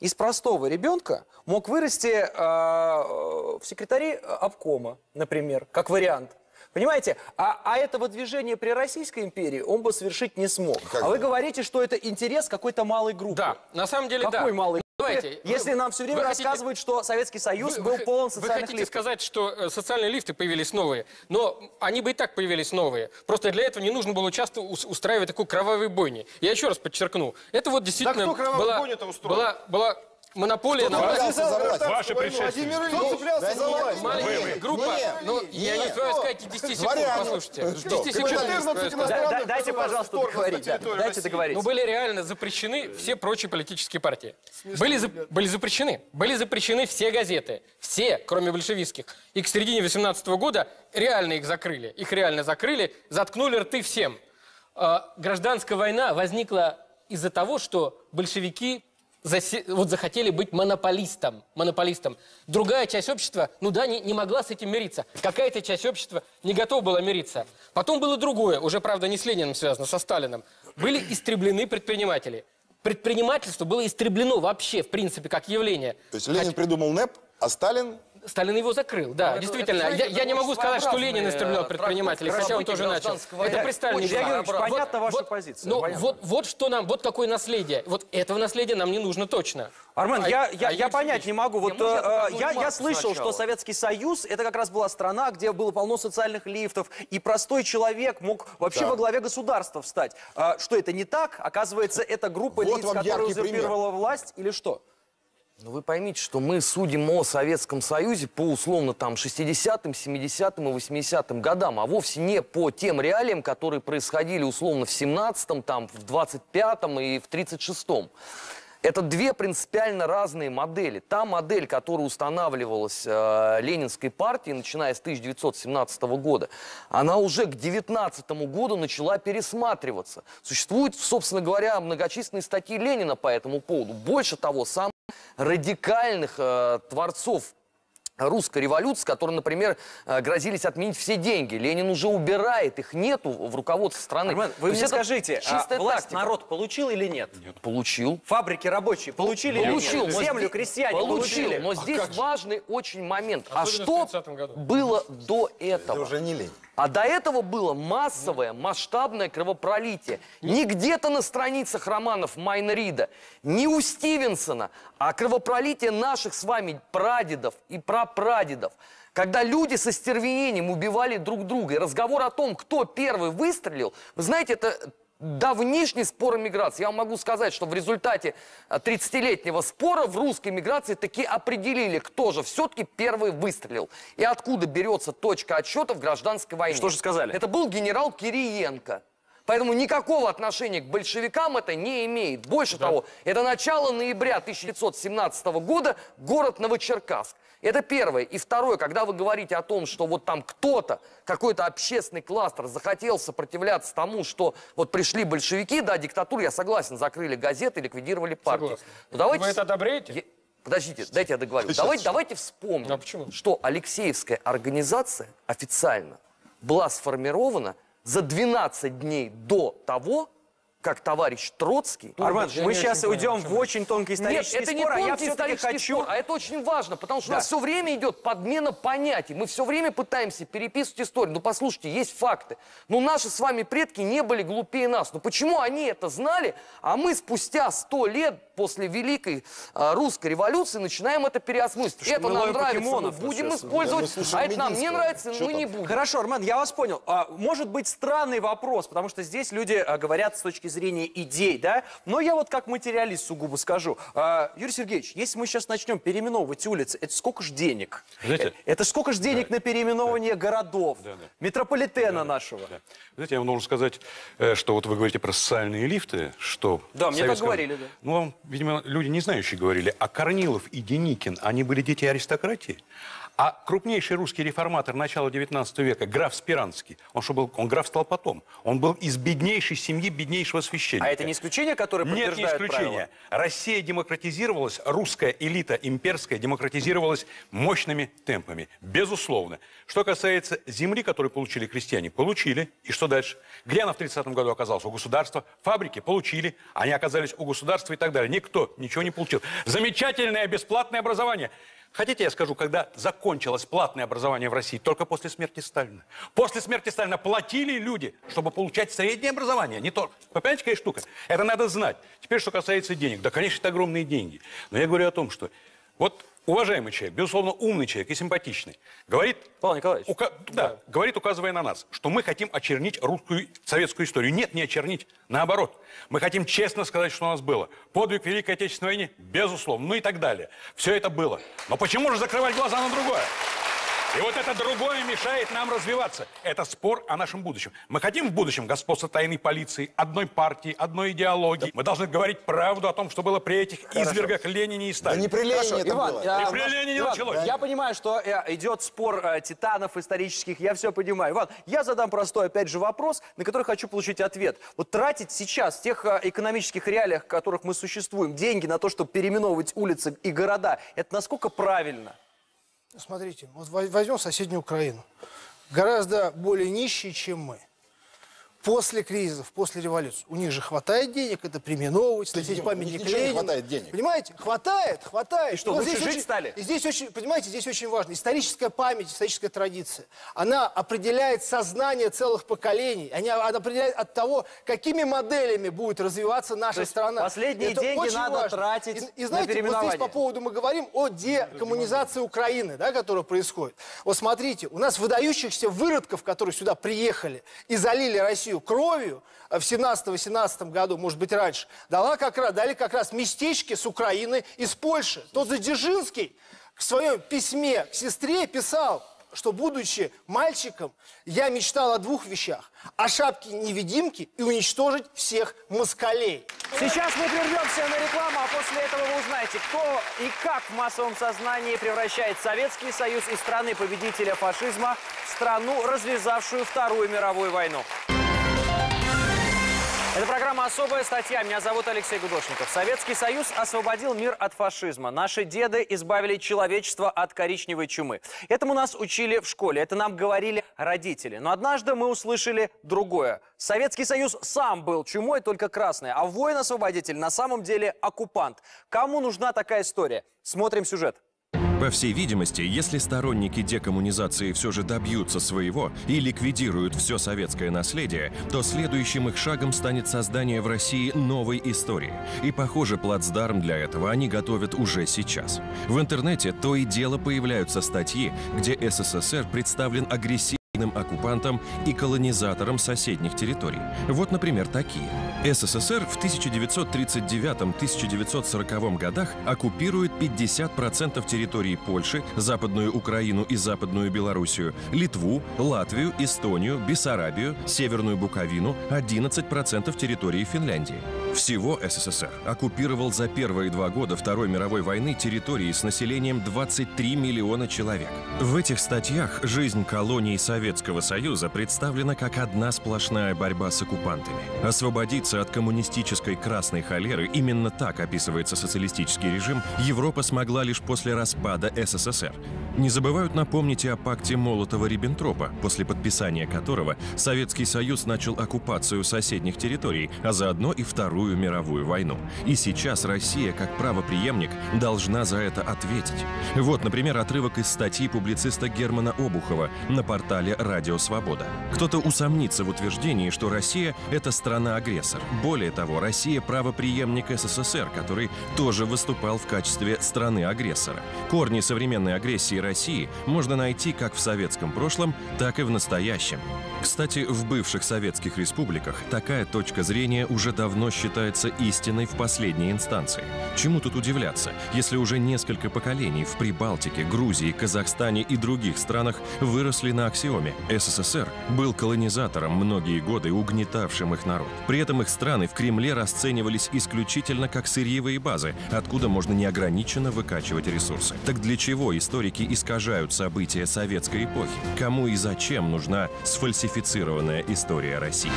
из простого ребенка мог вырасти э, в секретаре обкома, например, как вариант. Понимаете? А, а этого движения при Российской империи он бы совершить не смог. а вы говорите, что это интерес какой-то малой группы. Да, на самом деле, да. Какой малый? Давайте. Если Вы- нам все время вы хотите- рассказывают, что Советский Союз Вы- был вы- полон Вы социальных хотите лифтов. сказать, что э, социальные лифты появились новые, но они бы и так появились новые. Просто для этого не нужно было часто ус- устраивать такую кровавую бойни. Я еще раз подчеркну. Это вот действительно кто кровавую была, была, была монополия на власть. Гражданскую Ваши предшественники. Ильич цеплялся за власть. Маленькая группа, ну, я не успеваю сказать и 10 секунд, послушайте. 10 секунд. не успеваю 14 сказать. Да- да- иностранных дайте, пожалуйста, договорить. Дайте договорить. Ну, были реально запрещены все прочие политические партии. Были запрещены. Были запрещены все газеты. Все, кроме большевистских. И к середине 18 года реально их закрыли. Их реально закрыли, заткнули рты всем. А, гражданская война возникла из-за того, что большевики засе- вот захотели быть монополистом, монополистом. Другая часть общества, ну да, не, не могла с этим мириться. Какая-то часть общества не готова была мириться. Потом было другое, уже, правда, не с Лениным связано, со Сталиным. Были истреблены предприниматели. Предпринимательство было истреблено вообще, в принципе, как явление. То есть Ленин придумал НЭП, а Сталин... Сталин его закрыл, да, это- действительно. это, знаете, я, я не это могу сказать, что Ленин истреблял э, предпринимателей, хотя он тоже начал. Это при Сталине Очень понятна ваша позиция, Ну, понятна. вот, вот что нам, вот какое наследие. Вот этого наследия нам не нужно точно. Армен, А- я, а я, я понять не могу. Вот можно я э, я, я слышал, сначала? что Советский Союз это как раз была страна, где было полно социальных лифтов, и простой человек мог вообще Да. во главе государства встать. А, что это не так? Оказывается, это группа Вот лиц, которая узурпировала власть, или что? Ну, вы поймите, что мы судим о Советском Союзе по условно там 60-м, 70-м и 80-м годам, а вовсе не по тем реалиям, которые происходили условно в 17-м, там, в 25-м и в 36-м. Это две принципиально разные модели. Та модель, которая устанавливалась э, Ленинской партией, начиная с 1917 года, она уже к 19 году начала пересматриваться. Существуют, собственно говоря, многочисленные статьи Ленина по этому поводу. Больше того, сам радикальных э, творцов русской революции, которые, например, э, грозились отменить все деньги. Ленин уже убирает, их нету в руководстве страны. Армен, вы То мне скажите, а власть тактика. народ получил или нет? Получил. Фабрики рабочие получили Получил. или нет? Землю крестьяне получил. получили? Но здесь важный очень момент. А Особенно в что 30-м году. было до этого? Это уже не Ленин. А до этого было массовое, масштабное кровопролитие. Не где-то на страницах романов Майна Рида, не у Стивенсона, а кровопролитие наших с вами прадедов и прапрадедов. Когда люди со стервенением убивали друг друга. И разговор о том, кто первый выстрелил, вы знаете, это давнишний спор о миграции. Я вам могу сказать, что в результате а, 30-летнего спора в русской миграции таки определили, кто же все-таки первый выстрелил. И откуда берется точка отсчета в гражданской войне. Что же сказали? Это был генерал Кириенко. Поэтому никакого отношения к большевикам это не имеет. Больше того, это начало ноября 1917 года, город Новочеркасск. Это первое. И второе, когда вы говорите о том, что вот там кто-то, какой-то общественный кластер захотел сопротивляться тому, что вот пришли большевики, да, диктатура, я согласен, закрыли газеты, ликвидировали партии. Согласен. Но давайте... Вы это одобряете? Я- Подождите, дайте я договорю. Давайте, давайте вспомним, Ну, а почему? что Алексеевская организация официально была сформирована за 12 дней до того, как товарищ Троцкий... Армен, я мы не сейчас уйдем понимаю, в очень тонкий Нет, исторический это не спор, а я тонкий все-таки исторический хочу... спор, а это очень важно, потому что Да. у нас все время идет подмена понятий. Мы все время пытаемся переписывать историю. Ну, послушайте, есть факты. Ну, наши с вами предки не были глупее нас. Ну, почему они это знали, а мы спустя сто лет после Великой а, русской революции начинаем это переосмыслить? Это нам нравится, мы будем использовать, Мы слушаем а это нам не нравится, Чё мы не там? будем. Хорошо, Армен, я вас понял. А, может быть странный вопрос, потому что здесь люди а, говорят с точки зрения идей, да? Но я вот как материалист сугубо скажу. А, Юрий Сергеевич, если мы сейчас начнем переименовывать улицы, это сколько ж денег? Знаете- Э, это сколько ж денег на переименование городов, метрополитена нашего? Да. Знаете, я вам должен сказать, э, что вот вы говорите про социальные лифты, что... Да, мне так говорили, да. Ну, вам, видимо, люди не знающие говорили. А Корнилов и Деникин, они были дети аристократии. А крупнейший русский реформатор начала 19 века, граф Спиранский, он что был, он граф стал потом. Он был из беднейшей семьи, беднейшего священника. А это не исключение, которое Нет, не подтверждает исключение. правило? Россия демократизировалась, русская элита имперская демократизировалась мощными темпами, безусловно. Что касается земли, которую получили крестьяне, получили. И что дальше? Где она в 30 году оказалась? У государства. Фабрики получили. Они оказались у государства и так далее. Никто ничего не получил. Замечательное бесплатное образование. Хотите, я скажу, когда закончилось платное образование в России? Только после смерти Сталина. После смерти Сталина платили люди, чтобы получать среднее образование. Не то. Понимаете, какая штука? Это надо знать. Теперь, что касается денег. Да, конечно, это огромные деньги. Но я говорю о том, что вот уважаемый человек, безусловно, умный человек и симпатичный, говорит, Павел Николаевич. ука- да, говорит, указывая на нас, что мы хотим очернить русскую советскую историю. Нет, не очернить. Наоборот. Мы хотим честно сказать, что у нас было. Подвиг Великой Отечественной войне, безусловно, ну и так далее. Все это было. Но почему же закрывать глаза на другое? И вот это другое мешает нам развиваться. Это спор о нашем будущем. Мы хотим в будущем господства тайной полиции, одной партии, одной идеологии. Мы должны говорить правду о том, что было при этих извергах Ленине и Да Сталине. не при Ленине это Иван, было. а, И при Ленине Иван, началось. я понимаю, что э, идет спор э, титанов исторических, я все понимаю. Иван, я задам простой, опять же, вопрос, на который хочу получить ответ. Вот тратить сейчас в тех э, экономических реалиях, в которых мы существуем, деньги на то, чтобы переименовывать улицы и города, это насколько правильно? Смотрите, вот во- возьмем соседнюю Украину. Гораздо более нищие, чем мы. После кризисов, после революции. У них же хватает денег, это переименовывать, сносить у них памятник не Ленину. хватает денег. Понимаете? Хватает, хватает. И что, вот здесь жить очень- стали? И здесь очень, понимаете, здесь очень важно. Историческая память, историческая традиция, она определяет сознание целых поколений. Они, она определяет от того, какими моделями будет развиваться наша То есть страна. последние Это деньги надо важно. тратить и, и на знаете, вот переименование. здесь по поводу мы говорим о декоммунизации Украины, да, которая происходит. Вот смотрите, у нас выдающихся выродков, которые сюда приехали и залили Россию кровью э, в 17-18 году, может быть, раньше, дала как раз, дали как раз местечки с Украины и с Польши. Тот же Дзержинский в своем письме к сестре писал, что, будучи мальчиком, я мечтал о двух вещах. О шапке-невидимке и уничтожить всех москалей. Сейчас мы прервемся на рекламу, а после этого вы узнаете, кто и как в массовом сознании превращает Советский Союз из страны победителя фашизма в страну, развязавшую Вторую мировую войну. Это программа «Особая статья». Меня зовут Алексей Гудошников. Советский Союз освободил мир от фашизма. Наши деды избавили человечество от коричневой чумы. Этому нас учили в школе. Это нам говорили родители. Но однажды мы услышали другое. Советский Союз сам был чумой, только красный. А воин-освободитель на самом деле оккупант. Кому нужна такая история? Смотрим сюжет. По всей видимости, если сторонники декоммунизации все же добьются своего и ликвидируют все советское наследие, то следующим их шагом станет создание в России новой истории. И, похоже, плацдарм для этого они готовят уже сейчас. В интернете то и дело появляются статьи, где СССР представлен агрессивным оккупантом и колонизатором соседних территорий. Вот, например, такие. СССР в 1939-1940 годах оккупирует 50% территории Польши, Западную Украину и Западную Белоруссию, Литву, Латвию, Эстонию, Бессарабию, Северную Буковину, 11% территории Финляндии. Всего СССР оккупировал за первые два года Второй мировой войны территории с населением 23 миллиона человек. В этих статьях жизнь колоний Советского Союза представлена как одна сплошная борьба с оккупантами. Освободиться от коммунистической красной холеры, именно так описывается социалистический режим, Европа смогла лишь после распада СССР. Не забывают напомнить и о пакте Молотова-Риббентропа, после подписания которого Советский Союз начал оккупацию соседних территорий, а заодно и Вторую мировую войну. И сейчас Россия, как правопреемник, должна за это ответить. Вот, например, отрывок из статьи публициста Германа Обухова на портале «Радио Свобода». Кто-то усомнится в утверждении, что Россия – это страна-агрессор. Более того, Россия – правопреемник СССР, который тоже выступал в качестве страны-агрессора. Корни современной агрессии России можно найти как в советском прошлом, так и в настоящем. Кстати, в бывших советских республиках такая точка зрения уже давно считается истиной в последней инстанции. Чему тут удивляться, если уже несколько поколений в Прибалтике, Грузии, Казахстане и других странах выросли на аксиоме СССР был колонизатором, многие годы угнетавшим их народ. При этом их страны в Кремле расценивались исключительно как сырьевые базы, откуда можно неограниченно выкачивать ресурсы. Так для чего историки искажают события советской эпохи? Кому и зачем нужна сфальсифицированная история России?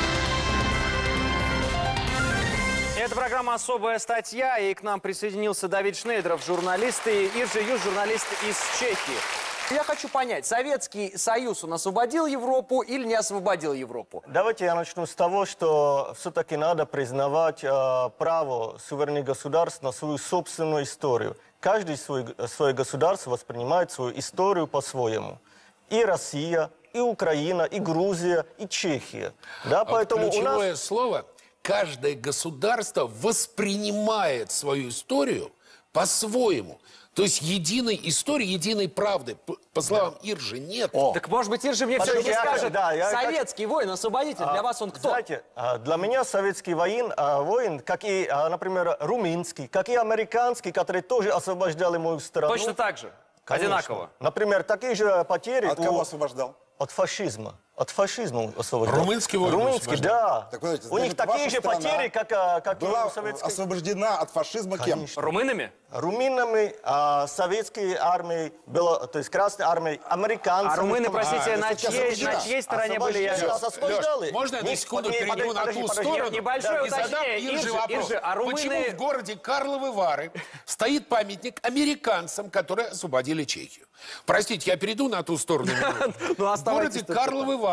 Это программа «Особая статья», и к нам присоединился Давид Шнейдеров, журналист, и Иржи Юс, журналист из Чехии. Я хочу понять, Советский Союз, он освободил Европу или не освободил Европу? Давайте я начну с того, что все-таки надо признавать э, право суверенных государств на свою собственную историю. Каждый свой, свое государство воспринимает свою историю по-своему. И Россия, и Украина, и Грузия, и Чехия. Да, А вот поэтому у ключевое нас... слово каждое государство воспринимает свою историю по-своему. То есть единой истории, единой правды, по словам Иржи, нет. Так может быть, Иржи мне все-таки скажет, да, я- советский воин-освободитель, для А, вас он кто? Знаете, а, для меня советский воин, а, воин, как и, а, например, румынский, как и американский, который тоже освобождали мою страну. Точно так же, Конечно. одинаково. Например, такие же потери От у- кого освобождал? От фашизма. От фашизма освобождал. Румынский воин Румынский, да. Так, подождите, у них значит, такие ваша же страна потери, как, а, как и Была у советской... освобождена от фашизма кем? Конечно. Румынами? Румынами, а, советской армией, было, то есть Красной армией, американцами. А румыны, простите, А, на чьей, на чьей стороне были? Я... Лёш, можно я на Не- секунду подожди, перейду на ту подожди. сторону? Небольшое и задам уточнение. Ирже Иржи, вопрос. А румыны- Почему в городе Карловы Вары стоит памятник американцам, которые освободили Чехию? Простите, я перейду на ту сторону. *laughs* Ну, В городе. Карловы Вары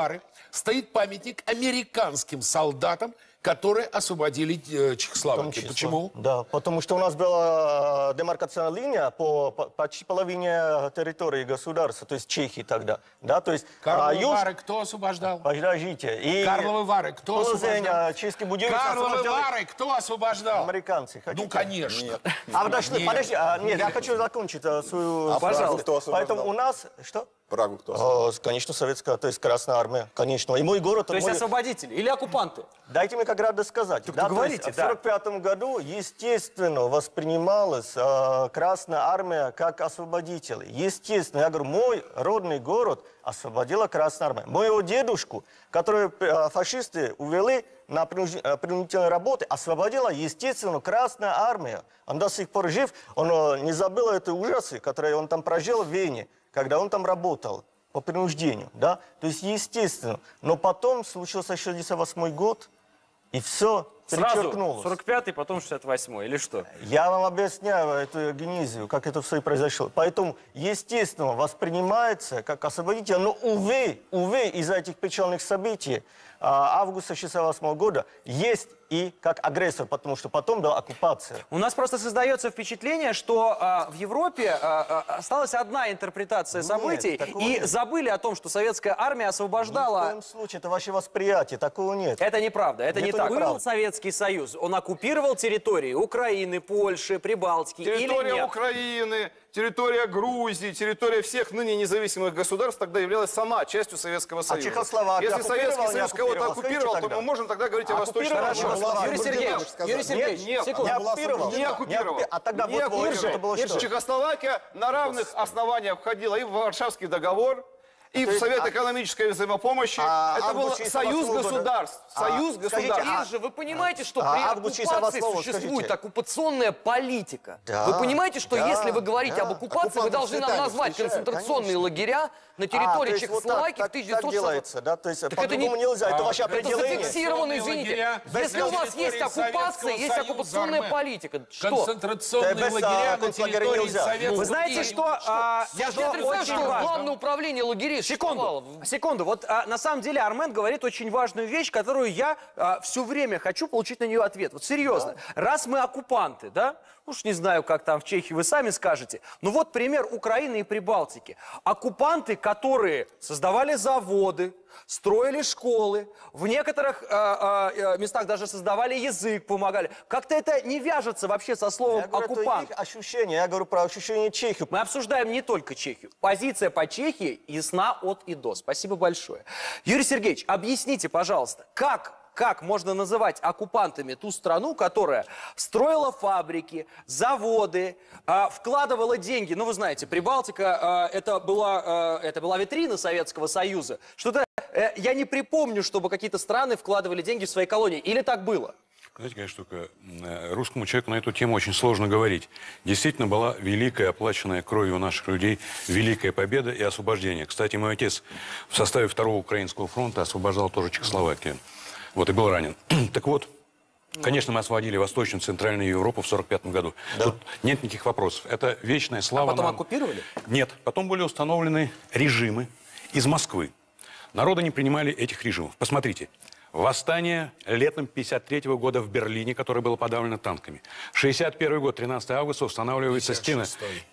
стоит памятник американским солдатам, которые освободили э, Чехословакию. Почему? Да, потому что у нас была э, демаркационная линия по, по- почти половине территории государства, то есть Чехии тогда. Да, то есть а, Карловы юж- Вары кто освобождал? Подождите. И Карловы Вары кто освобождал? а, чешский будильник Карловы освобождали Вары кто освобождал? американцы. Хотите? Ну, конечно. А подожди, Нет. подожди, а, нет, я хочу закончить а, свою... А освобождал? Поэтому у нас... Что? Прагу кто? О, конечно, советская, то есть Красная Армия, конечно. И мой город... То есть мой- освободители или оккупанты? Дайте мне как раз сказать. Так да, говорите, есть да. В 1945 году, естественно, воспринималась э, Красная Армия как освободитель. Естественно, я говорю, мой родный город освободила Красная Армия. Моего дедушку, которого э, фашисты увели на э, принудительные работы, освободила, естественно, Красная Армия. Он до сих пор жив, он э, не забыл эти ужасы, которые он там прожил в Вене, когда он там работал по принуждению, да, то есть естественно. Но потом случился 68 год, и все Сразу перечеркнулось. 45-й, потом 68-й, или что? Я вам объясняю эту генезию, как это все и произошло. Поэтому, естественно, воспринимается как освободитель, но, увы, увы, из-за этих печальных событий а, августа 68 года есть и как агрессор, потому что потом была оккупация. У нас просто создается впечатление, что а, в Европе а, осталась одна интерпретация Нет, событий, такого и нет. забыли о том, что советская армия Ни в освобождала... коем случае, это ваше восприятие, такого нет. Это неправда, это не Это так. Был Советский Союз, он оккупировал территории Украины, Польши, Прибалтики или Территория нет? Украины, территория Грузии, территория всех ныне независимых государств тогда являлась сама частью Советского Союза. Чехословакия Если Советский Союз кого-то оккупировал, то мы можем тогда говорить о Восточной Европе. Чехословакия? Юрий Сергеевич. Юрий Сергеевич, Нет, секунду. не оккупировала? Не оккупировала. Не оккупи- А тогда Не вот вот оккупировала. это было что? Чехословакия на равных основаниях входила и в Варшавский договор, и в Совет а- экономической взаимопомощи. А Это был август 68 союз государств. А, Союз государств. а- Иржи, вы понимаете, что А при оккупации существует оккупационная политика? Вы понимаете, что если вы говорите об оккупации, вы должны нам назвать концентрационные лагеря на А, территории Чехословакии в так, 1900 так делается, да? То есть это по-другому не- нельзя, это Это определение. зафиксировано, извините. Если у вас есть оккупация, есть оккупационная политика. Что? Концентрационные а, лагеря на территории нельзя. Советского Вы знаете, что... а, Я же что не отрицаю, очень что главное управление лагерей существовало. Секунду, секунду. Вот а, на самом деле Армен говорит очень важную вещь, которую я все время хочу получить на нее ответ. Вот серьезно. Раз мы оккупанты, да? Уж не знаю, как там в Чехии вы сами скажете. Ну вот пример Украины и Прибалтики. Оккупанты, которые создавали заводы, строили школы, в некоторых а, а, а, местах даже создавали язык, помогали. Как-то это не вяжется вообще со словом Я говорю, это оккупант. их ощущение, я говорю про ощущение Чехии. Мы обсуждаем не только Чехию. Позиция по Чехии ясна от и до. Спасибо большое. Юрий Сергеевич, объясните, пожалуйста, как как можно называть оккупантами ту страну, которая строила фабрики, заводы, а, вкладывала деньги? Ну, вы знаете, Прибалтика а, это, была, а, это была витрина Советского Союза. Что-то э, я не припомню, чтобы какие-то страны вкладывали деньги в свои колонии. Или так было? Знаете, какая штука? Э, Русскому человеку на эту тему очень сложно говорить. Действительно была великая, оплаченная кровью наших людей, великая победа и освобождение. Кстати, мой отец в составе Второго Украинского фронта освобождал тоже Чехословакию. Вот, и был ранен. *clears throat* так вот, Конечно, мы освободили Восточную, Центральную Европу в 1945 году. Тут нет никаких вопросов. Это вечная слава А потом нам. оккупировали? Нет. Потом были установлены режимы из Москвы. Народы не принимали этих режимов. Посмотрите. Восстание летом 53 года в Берлине, которое было подавлено танками. 61 год, 13 августа, устанавливается стена.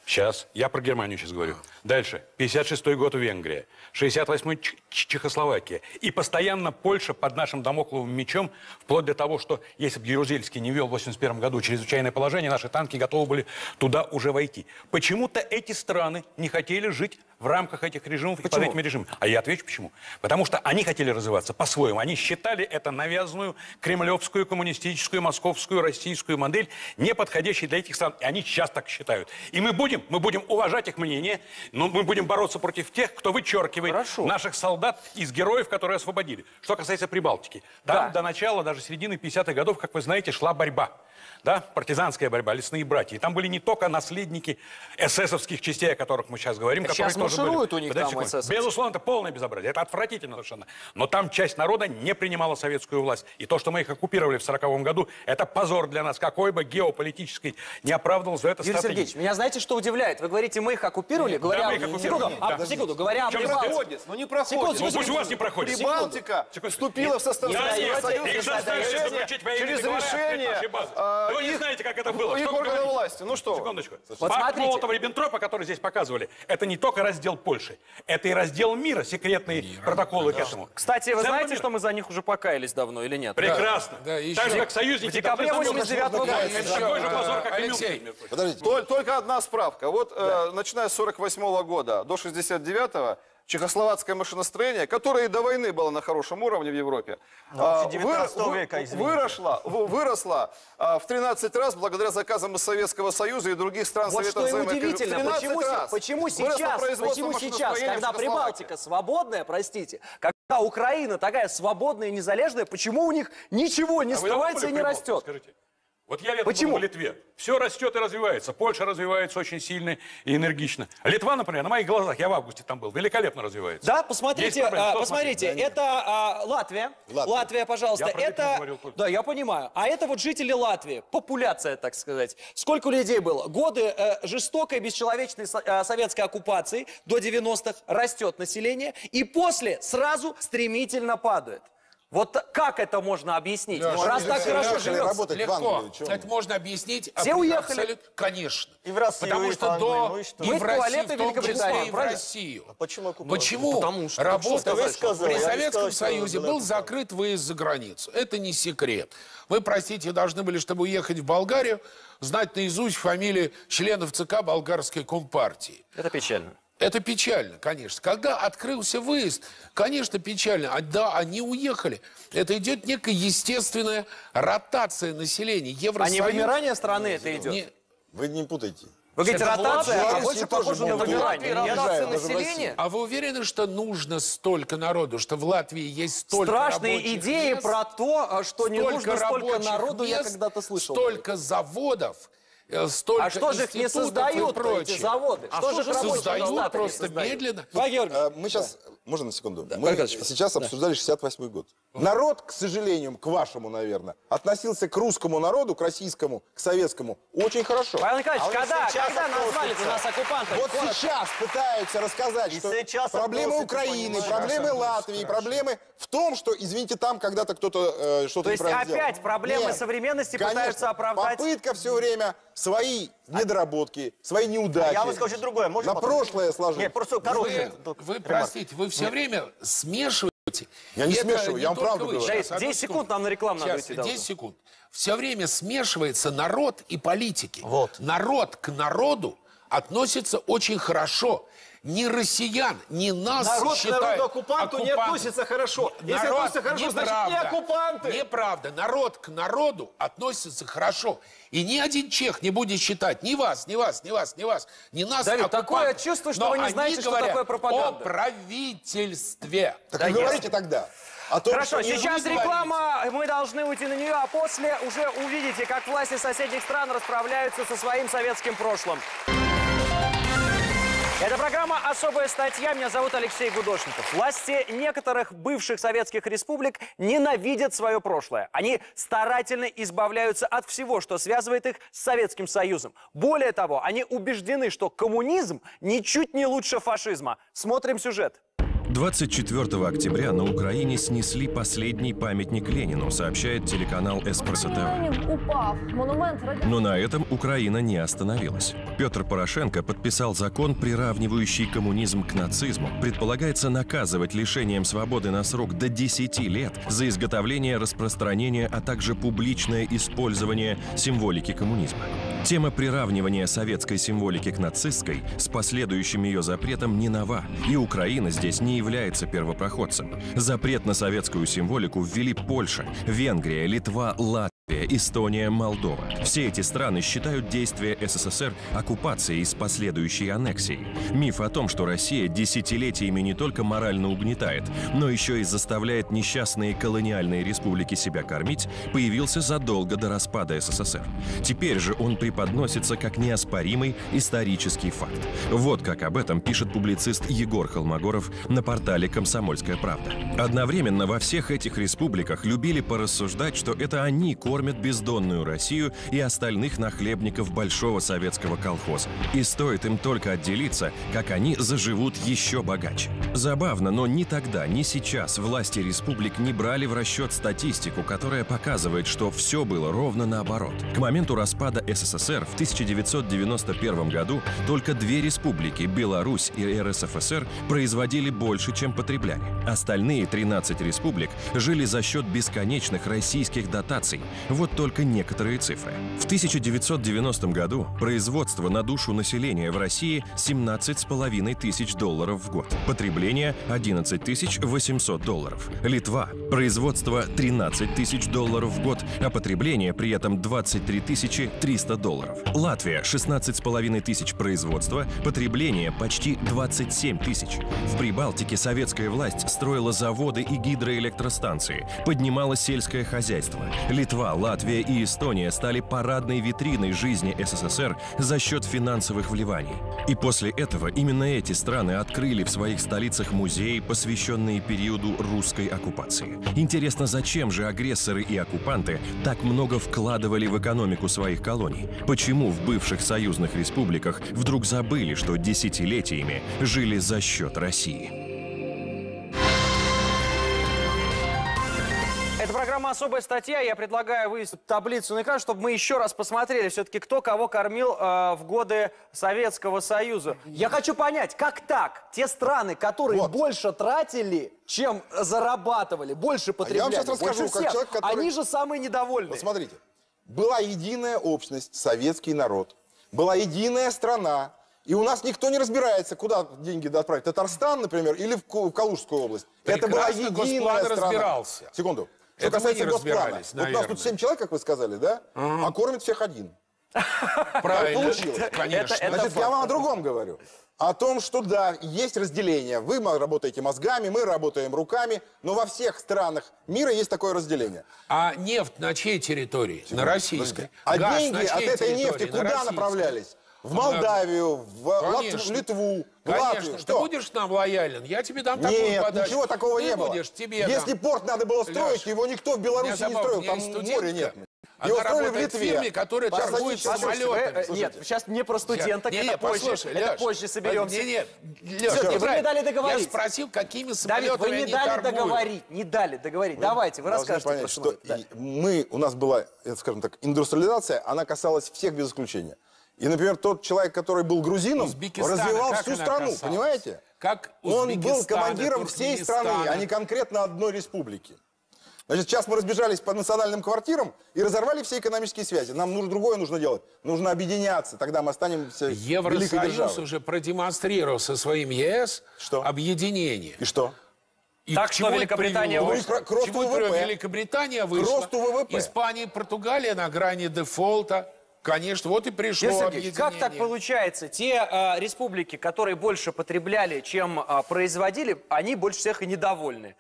Сейчас. Я про Германию сейчас говорю. Дальше. 56 год Венгрия. 68 Ч- Ч- Чехословакия. И постоянно Польша под нашим домокловым мечом, вплоть до того, что если бы Ярузельский не вел в 81 году чрезвычайное положение, наши танки готовы были туда уже войти. Почему-то эти страны не хотели жить в рамках этих режимов и под Почему? этими режимами. А я отвечу почему. Потому что они хотели развиваться по-своему. Они считали это навязанную кремлевскую, коммунистическую, московскую, российскую модель, не подходящей для этих стран. И они сейчас так считают. И мы будем, мы будем уважать их мнение, но мы будем бороться против тех, кто вычеркивает наших солдат из героев, которые освободили. Что касается Прибалтики. Там Да. до начала, даже середины 50-х годов, как вы знаете, шла борьба. Да, партизанская борьба, лесные братья. И там были не только наследники эсэсовских частей, о которых мы сейчас говорим, сейчас маршируют у них Подождите там эсэсовцы. Безусловно, это полное безобразие. Это отвратительно совершенно. Но там часть народа не принимала советскую власть. И то, что мы их оккупировали в 40 году, это позор для нас. Какой бы геополитической не оправдывал за это Юрий. Сергеевич, меня знаете, что удивляет? Вы говорите, мы их оккупировали, Да, говоря... мы их оккупировали. Секунду, а, Да. секунду, говоря о Прибалтике. Но не проходит. Секунду, Ну, секунду, пусть у вас секунду. не проходит. Прибалтика Секунду. вступила в состав Да, Советского нет, Союза через- решение а, вы не знаете, как это было. их говорите? власти. Ну что? Секундочку. Вот Пакт смотрите. Молотова-Риббентропа, который здесь показывали, это не только раздел Польши, это и раздел мира, секретные протоколы к этому. Кстати, вы знаете, что мы за них уже покаялись давно или нет? Прекрасно. Да, Так же, как союзники. В декабре должны знать, 89 что- года. Это такой же позор, а, как и Алексей. Подождите. Тол- Только одна справка. Вот э, начиная с 48 года до 69 чехословацкое машиностроение, которое и до войны было на хорошем уровне в Европе, а, вообще 19 выро- века, вы- извините. выросло, в- выросло а, в 13 раз благодаря заказам из Советского Союза и других стран Вот Совета что удивительно, 13 почему, раз почему сейчас, почему сейчас, когда. Прибалтика свободная, простите, когда Украина такая свободная и незалежная, почему у них ничего не А вы строится давно и не растет? Скажите. Вот я летом Почему? был в Литве. Все растет и развивается. Польша развивается очень сильно и энергично. Литва, например, на моих глазах, я в августе там был, великолепно развивается. Да, посмотрите, а, посмотрите, смотреть? это а, Латвия. Латвия. Латвия, пожалуйста. Я это, говорил только. да, я понимаю. А это вот жители Латвии, популяция, так сказать. Сколько людей было? Годы э, жестокой, бесчеловечной со- э, советской оккупации до 90-х растет население, и после сразу стремительно падает. Вот как это можно объяснить? Лёша, Раз так хорошо живется. Легко. Англии, Это можно объяснить. Все аб- уехали. абсолютно- Конечно. И в Россию, Потому и что до... ну и что? и Мы в туалеты в том Великобритании, числе и в? Россию. Почему оккупировали? Почему? Потому что- Работа. что сказали, При Советском сказал, Союзе был закрыт выезд за границу. Это не секрет. Вы, простите, должны были, чтобы уехать в Болгарию, знать наизусть фамилии членов ЦК болгарской компартии. Это печально. Это печально, конечно. Когда открылся выезд, конечно, печально. А да, они уехали. Это идет некая естественная ротация населения. А Евросоюз... не вымирание страны это идет? Не- Вы не путайте. Вы говорите Это ротация, а больше похоже на вымирание. Ротация населения? А вы уверены, что нужно столько народу, что в Латвии есть столько Страшные идеи мест, про то, а, что не нужно столько народу, я мест, когда-то слышал. Столько заводов, столько А что же их не создают, эти прочее. заводы? А что же что же создают просто создают? медленно? А, Мы сейчас, можно на секунду? Мы Олег Ильич, сейчас обсуждали 68 год. Народ, к сожалению, к вашему, наверное, относился к русскому народу, к российскому, к советскому очень хорошо. Павел Николаевич, А когда, сейчас когда назвали нас оккупантами? Вот Коротко. сейчас пытаются рассказать, И что сейчас проблемы Украины, проблемы Латвии, проблемы в том, что, извините, там когда-то кто-то э, что-то То есть опять проблемы современности пытаются оправдать? Попытка все время свои недоработки, свои неудачи. Я вам скажу другое. Можно На потом? прошлое сложить. Нет, просто короткий. Вы, вы простите, вы все время смешиваете. Я не Это смешиваю, я вам правду вы. говорю. Сейчас, Да, одну 10 секунд нам на рекламу надо Сейчас, идти должно. 10 секунд. Все время смешивается народ и политики. Вот. Народ к народу относится очень хорошо. Не россиян, не нас Народ к считает народу-оккупанту не относится хорошо. Если Народ- относится хорошо, значит, не неправда. оккупанты. Неправда. Народ к народу относится хорошо. И ни один чех не будет считать ни вас, ни вас, ни вас, ни вас, ни нас Давид, такое чувство, что Но вы не знаете, что говорят такое пропаганда. о правительстве. Так Да говорите тогда о том, Хорошо, сейчас реклама, мы должны уйти на нее, а после уже увидите, как власти соседних стран расправляются со своим советским прошлым. Это программа «Особая статья». Меня зовут Алексей Гудошников. Власти некоторых бывших советских республик ненавидят свое прошлое. Они старательно избавляются от всего, что связывает их с Советским Союзом. Более того, они убеждены, что коммунизм ничуть не лучше фашизма. Смотрим сюжет. 24 октября на Украине снесли последний памятник Ленину, сообщает телеканал «Эспрессо ТВ». Но на этом Украина не остановилась. Петр Порошенко подписал закон, приравнивающий коммунизм к нацизму. Предполагается наказывать лишением свободы на срок до 10 лет за изготовление, распространение, а также публичное использование символики коммунизма. Тема приравнивания советской символики к нацистской с последующим ее запретом не нова, и Украина здесь не является первопроходцем. Запрет на советскую символику ввели Польша, Венгрия, Литва, Латвия. Эстония, Молдова. Все эти страны считают действия СССР оккупацией с последующей аннексией. Миф о том, что Россия десятилетиями не только морально угнетает, но еще и заставляет несчастные колониальные республики себя кормить, появился задолго до распада СССР. Теперь же он преподносится как неоспоримый исторический факт. Вот как об этом пишет публицист Егор Холмогоров на портале «Комсомольская правда». Одновременно во всех этих республиках любили порассуждать, что это они кормят бездонную Россию и остальных нахлебников большого советского колхоза. И стоит им только отделиться, как они заживут еще богаче. Забавно, но ни тогда, ни сейчас власти республик не брали в расчет статистику, которая показывает, что все было ровно наоборот. К моменту распада СССР в 1991 году только две республики, Беларусь и РСФСР, производили больше, чем потребляли. Остальные 13 республик жили за счет бесконечных российских дотаций. Вот только некоторые цифры. В 1990 году производство на душу населения в России 17,5 тысяч долларов в год. Потребление 11 тысяч 800 долларов. Литва. Производство 13 тысяч долларов в год, а потребление при этом 23 тысячи 300 долларов. Латвия 16,5 тысяч производства, потребление почти 27 тысяч. В Прибалтике советская власть строила заводы и гидроэлектростанции, поднимала сельское хозяйство. Литва, Латвия и Эстония стали парадной витриной жизни СССР за счет финансовых вливаний. И после этого именно эти страны открыли в своих столицах музеи, посвященные периоду русской оккупации. Интересно, зачем же агрессоры и оккупанты так много вкладывали в экономику своих колоний? Почему в бывших союзных республиках вдруг забыли, что десятилетиями жили за счет России? «Особая статья». Я предлагаю вывести таблицу на экран, чтобы мы еще раз посмотрели все-таки, кто кого кормил э, в годы Советского Союза. Я хочу понять, как так? Те страны, которые больше тратили, чем зарабатывали, больше потребляли, А я вам сейчас расскажу, больше как всех, человек, который- они же самые недовольные. Вот смотрите, была единая общность, советский народ, была единая страна, и у нас никто не разбирается, куда деньги отправить. Татарстан, например, или в Ку- в Калужскую область. Это была Прекрасно единая страна. разбирался. Секунду. Что Это мы касается не Госплана, разбирались, вот у нас тут 7 человек, как вы сказали, да? А кормит всех один. *laughs* Правильно. Получилось. Конечно. Значит, я вам о другом говорю. О том, что да, есть разделение. Вы работаете мозгами, мы работаем руками, но во всех странах мира есть такое разделение. А нефть на чьей территории? На российской. А Газ деньги от этой нефти На куда российской. направлялись? В Молдавию, в Лат- Конечно. Литву, в Конечно. Латвию. Ты Что? будешь нам лоялен? Я тебе дам такую Нет, подачку. ничего такого Ты не было. будешь, тебе Если дам. порт надо было строить, Лёш, его никто в Беларуси не строил, там моря нет. Она Его строили в в Литве. фирме, которая Посадите торгует самолетами. Э, Нет, сейчас не про студенток, Не, это не, позже. послушай, это позже соберемся. Не, не, Лёш, Всё-таки вы не дали договорить. Я спросил, какими Давид, самолетами вы не они дали торгуют. договорить, не дали договорить. Давайте, вы расскажете понять, что. Да. мы, у нас была, скажем так, индустриализация, она касалась всех без исключения. И, например, тот человек, который был грузином, развивал всю страну, касалась? понимаете? Как Он был командиром всей страны, а не конкретно одной республики. Значит, сейчас мы разбежались по национальным квартирам и разорвали все экономические связи. Нам нужно другое нужно делать. Нужно объединяться, тогда мы останемся великой Евросоюз державой. уже продемонстрировал со своим ЕС Что? объединение. И что? И Так к что Великобритания привело? вышла. К росту Чему? ВВП. Великобритания К вышла. росту ВВП. Испания и Португалия на грани дефолта. Конечно, вот и пришло Сергей Сергеевич, объединение. как так получается? Те э, республики, которые больше потребляли, чем э, производили, они больше всех и недовольны.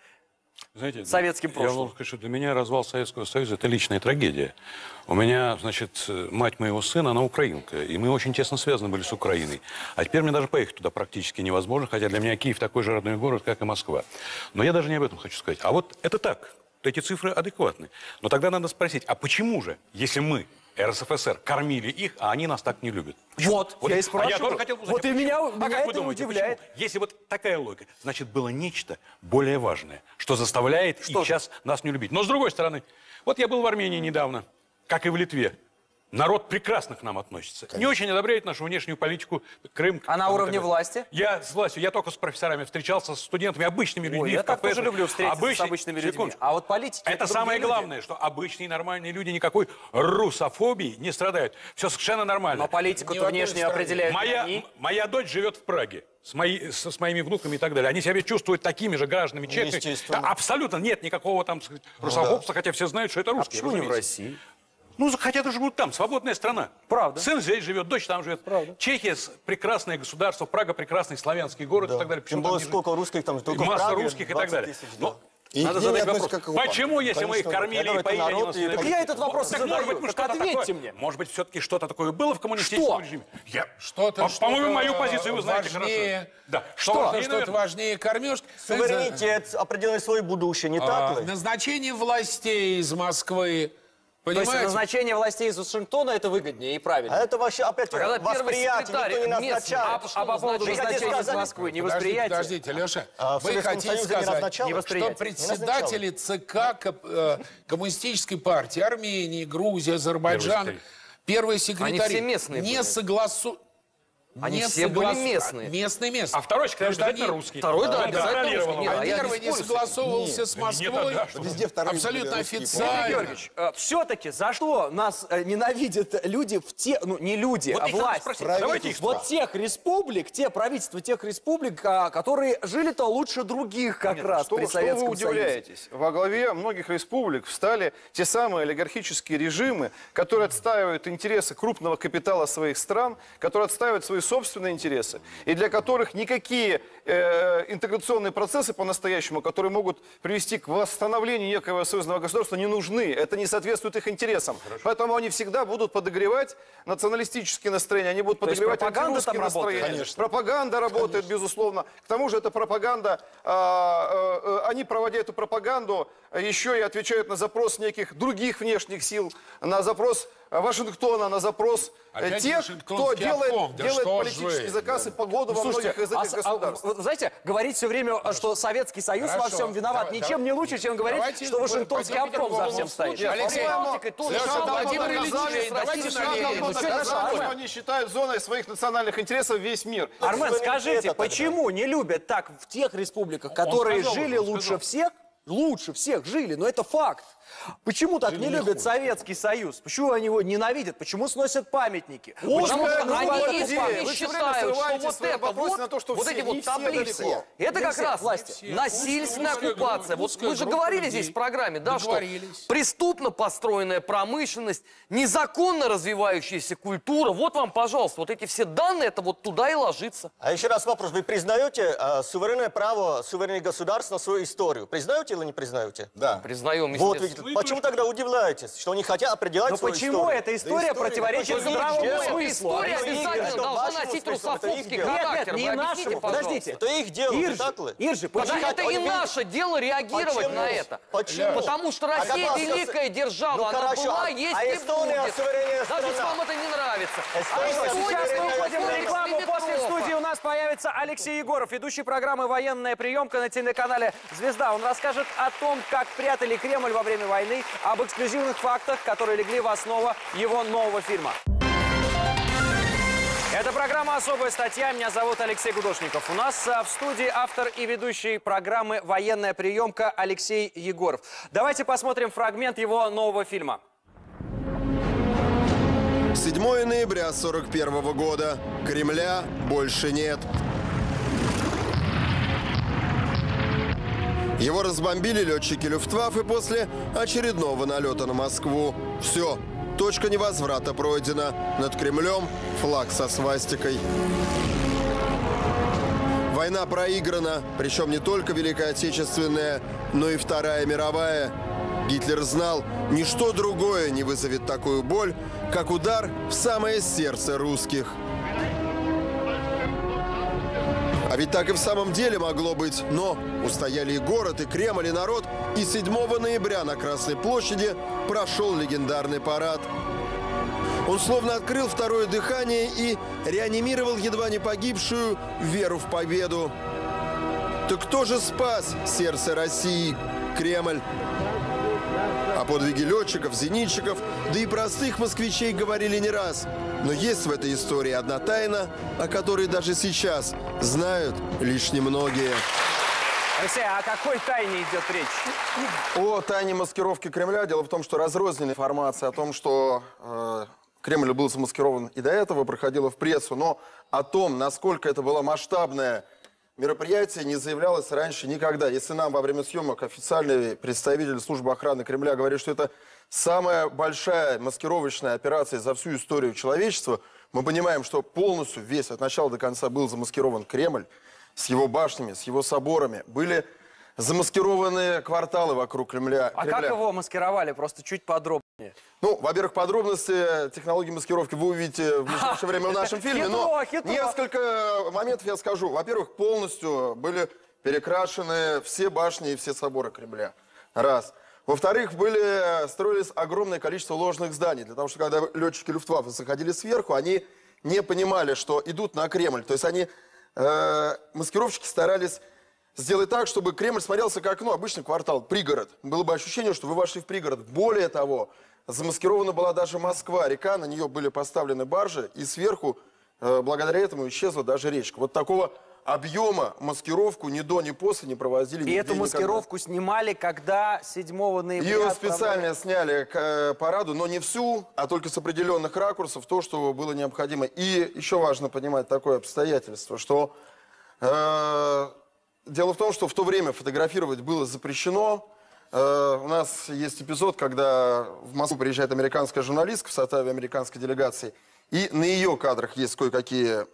Знаете, Советским Я прошлым. должен сказать, что для меня развал Советского Союза – это личная трагедия. У меня, значит, мать моего сына, она украинка, и мы очень тесно связаны были с Украиной. А теперь мне даже поехать туда практически невозможно, хотя для меня Киев такой же родной город, как и Москва. Но я даже не об этом хочу сказать. А вот это так, эти цифры адекватны. Но тогда надо спросить, а почему же, если мы, РСФСР, кормили их, а они нас так не любят? Вот, я и А я спрашиваю. тоже хотел узнать, Вот и а меня- почему? меня а как вы это думаете, удивляет. почему? Если вот такая логика, значит, было нечто более важное, что заставляет Что и сейчас нас не любить. Но с другой стороны, вот я был в Армении недавно, как и в Литве. Народ прекрасно к нам относится. Не очень одобряет нашу внешнюю политику Крым. А на уровне власти? Я с властью, я только с профессорами встречался, с студентами, обычными людьми. Ой, я в так тоже люблю встретиться с Обычные- обычными людьми. Секундочку. А вот политики Это, это самое люди. главное, что обычные нормальные люди никакой русофобии не страдают. Все совершенно нормально. Но политику-то внешнюю определяют Моя, они. моя дочь живет в Праге с, мои, с, с моими внуками и так далее. Они себя чувствуют такими же гражданами чехами. естественно. Да, Абсолютно нет никакого там сказать, русофобства, хотя все знают, что это А русские. почему не в. России? Ну, хотя то живут там, свободная страна. Правда. Сын здесь живет, дочь там живет. Правда. Чехия прекрасное государство, Прага прекрасный славянский город и так далее. Тем Почему там более сколько жить? русских там, только И масса Праге русских и так 20 далее. тысяч, Но да. И надо задать вопрос. как. Почему, если мы их Конечно, кормили и поили, они народ, нас и- не Так я этот вопрос так, задаю. может быть, мы Так ответьте такое- мне. Может быть, все-таки что-то такое было в коммунистическом Что? режиме? Я... Что-то, По- По-моему, что-то мою позицию вы знаете важнее. хорошо. Да. Что? важнее, Что-то наверное? важнее кормежки. Суверенитет, определенное свое будущее, не А, так ли? назначение властей из Москвы. То есть Понимаете? назначение властей из Вашингтона это выгоднее и правильно. А это вообще опять А когда первый восприятие, секретарь никто не местный, назначает. а что А по поводу назначения из Москвы, не Подождите, восприятие. подождите, Леша. А вы хотите Союзе сказать? Не что председатели ЦК э, Коммунистической партии Армении, Грузии, Азербайджана, первые секретари не были. Они не все были местные. Местные, местные. А второй что обязательно они- русский. Второй, да, Он обязательно русский. Нет, а Первый не согласовывался с Москвой. что? Везде вторые Абсолютно официально. Георгиевич, все-таки за что нас э, ненавидят люди в те, ну не люди, Вот а власть? Давайте их Вот тех республик, те правительства тех республик, а, которые жили-то лучше других как раз что, при что вы Советском Союзе. удивляетесь? Во главе многих республик встали те самые олигархические режимы, которые отстаивают интересы крупного капитала своих стран, которые отстаивают свои собственные интересы, и для которых никакие э, интеграционные процессы по-настоящему, которые могут привести к восстановлению некого союзного государства, не нужны. Это не соответствует их интересам. Поэтому они всегда будут подогревать националистические настроения, они будут То подогревать антирусские работает? настроения. Пропаганда работает, безусловно. К тому же эта пропаганда, а, э, э, они, проводя эту пропаганду, еще и отвечают на запрос неких других внешних сил, на запрос э, Вашингтона, на запрос э, Опять тех, кто делает, обком. Да делает политический вы. заказ и погоду во Слушайте, многих из а этих а, государств. вы знаете, говорить все время, что Советский Союз во Хорошо. всем виноват, Давай, ничем давай. не лучше, чем говорить, Давайте что Вашингтонский обком за всем стоит. Алексей. Владимир Ильич давайте. Ну, что они считают зоной своих национальных интересов весь мир. Армен, скажите, почему не любят так в тех республиках, которые жили лучше всех? Лучше всех жили, но это факт. Почему так не любят Советский Союз? Почему они его ненавидят? Почему сносят памятники? Ну, называют это Они искренне считают, что вот это вот, на то, что вот все- эти не вот таблицы, далеко. это Не как все раз власти. насильственная Узкая группа, оккупация. Вот узкая мы же группа говорили людей здесь в программе, да, что преступно построенная промышленность, незаконно развивающаяся культура. Вот вам, пожалуйста, вот эти все данные, это вот туда и ложится. А еще раз вопрос. Вы признаете э, суверенное право суверенных государств на свою историю? Признаете или не признаете? Да. Признаем, Вот, видите, почему тогда удивляетесь, что они хотят определять Но свою почему историю? эта история Да противоречит здравому смыслу? История обязательно должна носить русофобский дело. Нет, характер. нет, не нашему. Подождите. Это их дело, не Иржи, так ли? Иржи, почему? это и наше дело реагировать Почему? на это. Почему? Потому что А Россия вас- великая держава, Ну, она хорошо, была, а- есть а и будет. Даже если вам это не нравится. Эстония суверенная сейчас мы уходим на рекламу. После студии у нас появится Алексей Егоров, ведущий программы «Военная приемка» на телеканале «Звезда». Он расскажет о том, как прятали Кремль во время войны, об эксклюзивных фактах, которые легли в основу его нового фильма. Это программа «Особая статья». Меня зовут Алексей Гудошников. У нас а, в студии автор и ведущий программы «Военная приемка» Алексей Егоров. Давайте посмотрим фрагмент его нового фильма. 7 ноября 41 года. Кремля больше нет. Его разбомбили летчики Люфтваффе после очередного налета на Москву. Все, точка невозврата пройдена. Над Кремлем флаг со свастикой. Война проиграна, причем не только Великая Отечественная, но и Вторая мировая. Гитлер знал, ничто другое не вызовет такую боль, как удар в самое сердце русских. А ведь так и в самом деле могло быть. Но устояли и город, и Кремль, и народ. И 7 ноября на Красной площади прошел легендарный парад. Он словно открыл второе дыхание и реанимировал едва не погибшую веру в победу. Так кто же спас сердце России? Кремль. О подвиге летчиков, зенитчиков, да и простых москвичей говорили не раз. Но есть в этой истории одна тайна, о которой даже сейчас знают лишь немногие. Алексей, а о какой тайне идет речь? О тайне маскировки Кремля. Дело в том, что разрозненная информация о том, что э, Кремль был замаскирован и до этого, проходила в прессу. Но о том, насколько это было масштабное мероприятие, не заявлялось раньше никогда. Если нам во время съемок официальный представитель службы охраны Кремля говорит, что это самая большая маскировочная операция за всю историю человечества, мы понимаем, что полностью весь от начала до конца был замаскирован Кремль с его башнями, с его соборами. Были замаскированные кварталы вокруг Кремля. А Кремля. как его маскировали? Просто чуть подробнее. Ну, во-первых, подробности технологии маскировки вы увидите в ближайшее время в нашем *laughs* фильме. Но несколько моментов я скажу. Во-первых, полностью были перекрашены все башни и все соборы Кремля. Раз. Во-вторых, были, строились огромное количество ложных зданий. Для того, что когда летчики Люфтваффе заходили сверху, они не понимали, что идут на Кремль. То есть они, э, маскировщики старались сделать так, чтобы Кремль смотрелся как, ну, обычный квартал, пригород. Было бы ощущение, что вы вошли в пригород. Более того, замаскирована была даже Москва, река, на нее были поставлены баржи, и сверху, э, благодаря этому, исчезла даже речка. Вот такого объема маскировку ни до, ни после не проводили И эту никогда. маскировку снимали, когда 7 ноября... Ее специально сняли к э, параду, но не всю, а только с определенных ракурсов, то, что было необходимо. И еще важно понимать такое обстоятельство, что э, дело в том, что в то время фотографировать было запрещено. Э, у нас есть эпизод, когда в Москву приезжает американская журналистка в составе американской делегации, и на ее кадрах есть кое-какие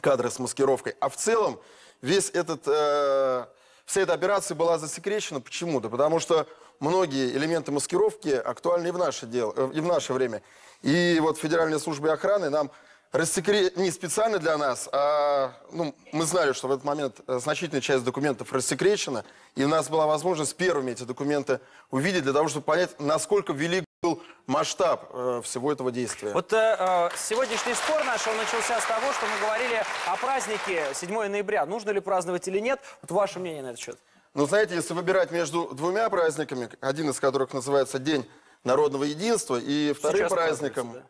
кадры с маскировкой. А в целом весь этот, э, вся эта операция была засекречена. Почему? Да потому что многие элементы маскировки актуальны и в наше, дело, э, и в наше время. И вот Федеральной службе охраны нам рассекре... не специально для нас, а ну, мы знали, что в этот момент э, значительная часть документов рассекречена, и у нас была возможность первыми эти документы увидеть для того, чтобы понять, насколько велик был масштаб э, всего этого действия. Вот э, э, сегодняшний спор наш, он начался с того, что мы говорили о празднике 7 ноября. Нужно ли праздновать или нет? Вот ваше мнение на этот счет. Ну, знаете, если выбирать между двумя праздниками, один из которых называется День народного единства, и вторым Сейчас праздником, э,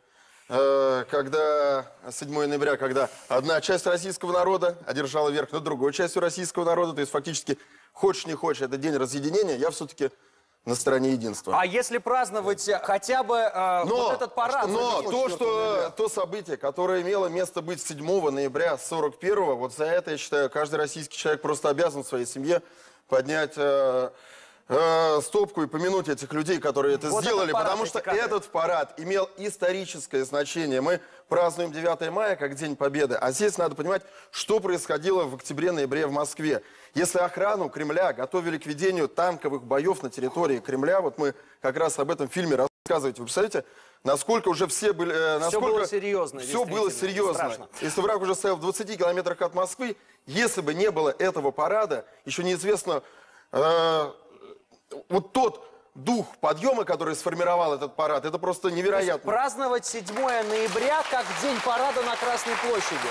когда 7 ноября, когда одна часть российского народа одержала верх над другой частью российского народа, то есть фактически, хочешь не хочешь, это день разъединения, я все-таки на стороне единства. А если праздновать э, хотя бы э, вот этот парад? но то, что, то событие, которое имело место быть 7 ноября 41 вот за это, я считаю, каждый российский человек просто обязан в своей семье поднять э, э, стопку и помянуть этих людей, которые это Вот сделали, парад, потому что кадры. этот парад имел историческое значение. Мы празднуем 9 мая как День Победы, а здесь надо понимать, что происходило в октябре-ноябре в Москве. Если охрану Кремля готовили к ведению танковых боев на территории Кремля, вот мы как раз об этом фильме рассказываете, вы представляете, насколько уже все были... э, насколько было серьезно, Все было серьезно. страшно. Если враг уже стоял в 20 километрах от Москвы, если бы не было этого парада, еще неизвестно, э, вот тот дух подъема, который сформировал этот парад, это просто невероятно. Праздновать 7 ноября как день парада на Красной площади.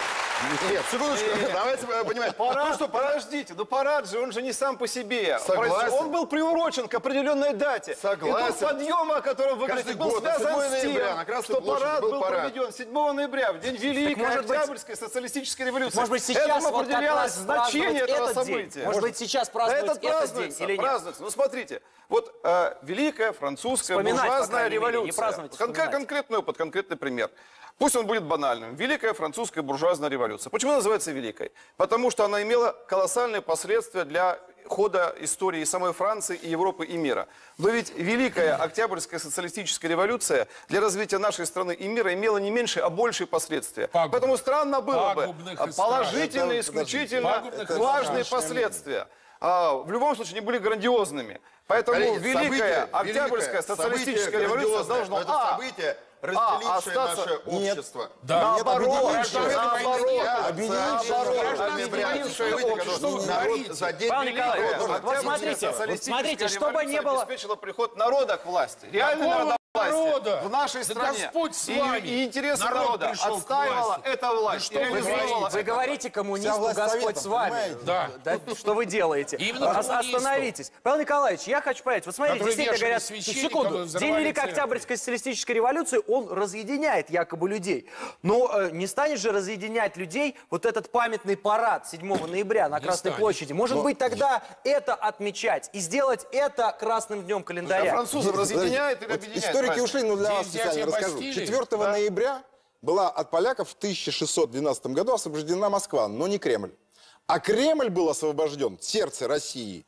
Нет, секундочку, давайте понимать. Парад, что, подождите, ну парад же, он же не сам по себе. Согласен. Он был приурочен к определенной дате. Согласен. И тот подъем, о котором вы Каждый говорите, был год на связан 7 с тем, ноября на Красной что парад был был, парад. проведен 7 ноября, в день Великой быть- Октябрьской социалистической революции. Может быть, сейчас Этому вот определялось значение этого этот день? события. Может быть, сейчас Да праздновать это этот день празднуется, или нет? празднуется. Ну, смотрите, вот э, Великая Французская Вспоминать, буржуазная мере, не революция. праздновать, Кон- конкретный опыт, конкретный пример. Пусть он будет банальным. Великая французская буржуазная революция. Почему называется великой? Потому что она имела колоссальные последствия для хода истории и самой Франции, и Европы, и мира. Но ведь Великая Октябрьская социалистическая революция для развития нашей страны и мира имела не меньше, а большие последствия. Поэтому странно было бы положительные, исключительно важные страшных. последствия. А, в любом случае, они были грандиозными. Поэтому Коллеги, Великая событие, Октябрьская великое, социалистическая событие революция должна это а, событие, а, разделившее остаться- наше Нет. общество. Да. Наоборот, объединившее. наоборот, Объединившее общество. народ за день Павел Николаевич, вот смотрите, вот смотрите, чтобы не было... обеспечила приход народа к власти. Реальный Какого народ власти народа? в нашей Да стране. Господь с И- вами. И, интересы Народ народа пришел отстаивала эта власть. Да и что вы говорите? Вы говорите коммунисту, Господь советом, с вами. понимаете? Да. Да, Что вы делаете? Именно коммунисту. Остановитесь. Павел Николаевич, я хочу понять. Вот смотрите, действительно говорят, и секунду, День Великой. Октябрьской социалистической революции, он разъединяет якобы людей. Но э, не станет же разъединять людей вот этот памятный парад 7 ноября на Не Красной станет. площади. Может быть, тогда это отмечать и сделать это красным днем А календаря. французов разъединяет или Вот объединяет? Историки ушли, но для вас специально расскажу. Бастилии. 4 ноября была от поляков в 1612 году освобождена Москва, но не Кремль. А Кремль был освобожден, сердце России,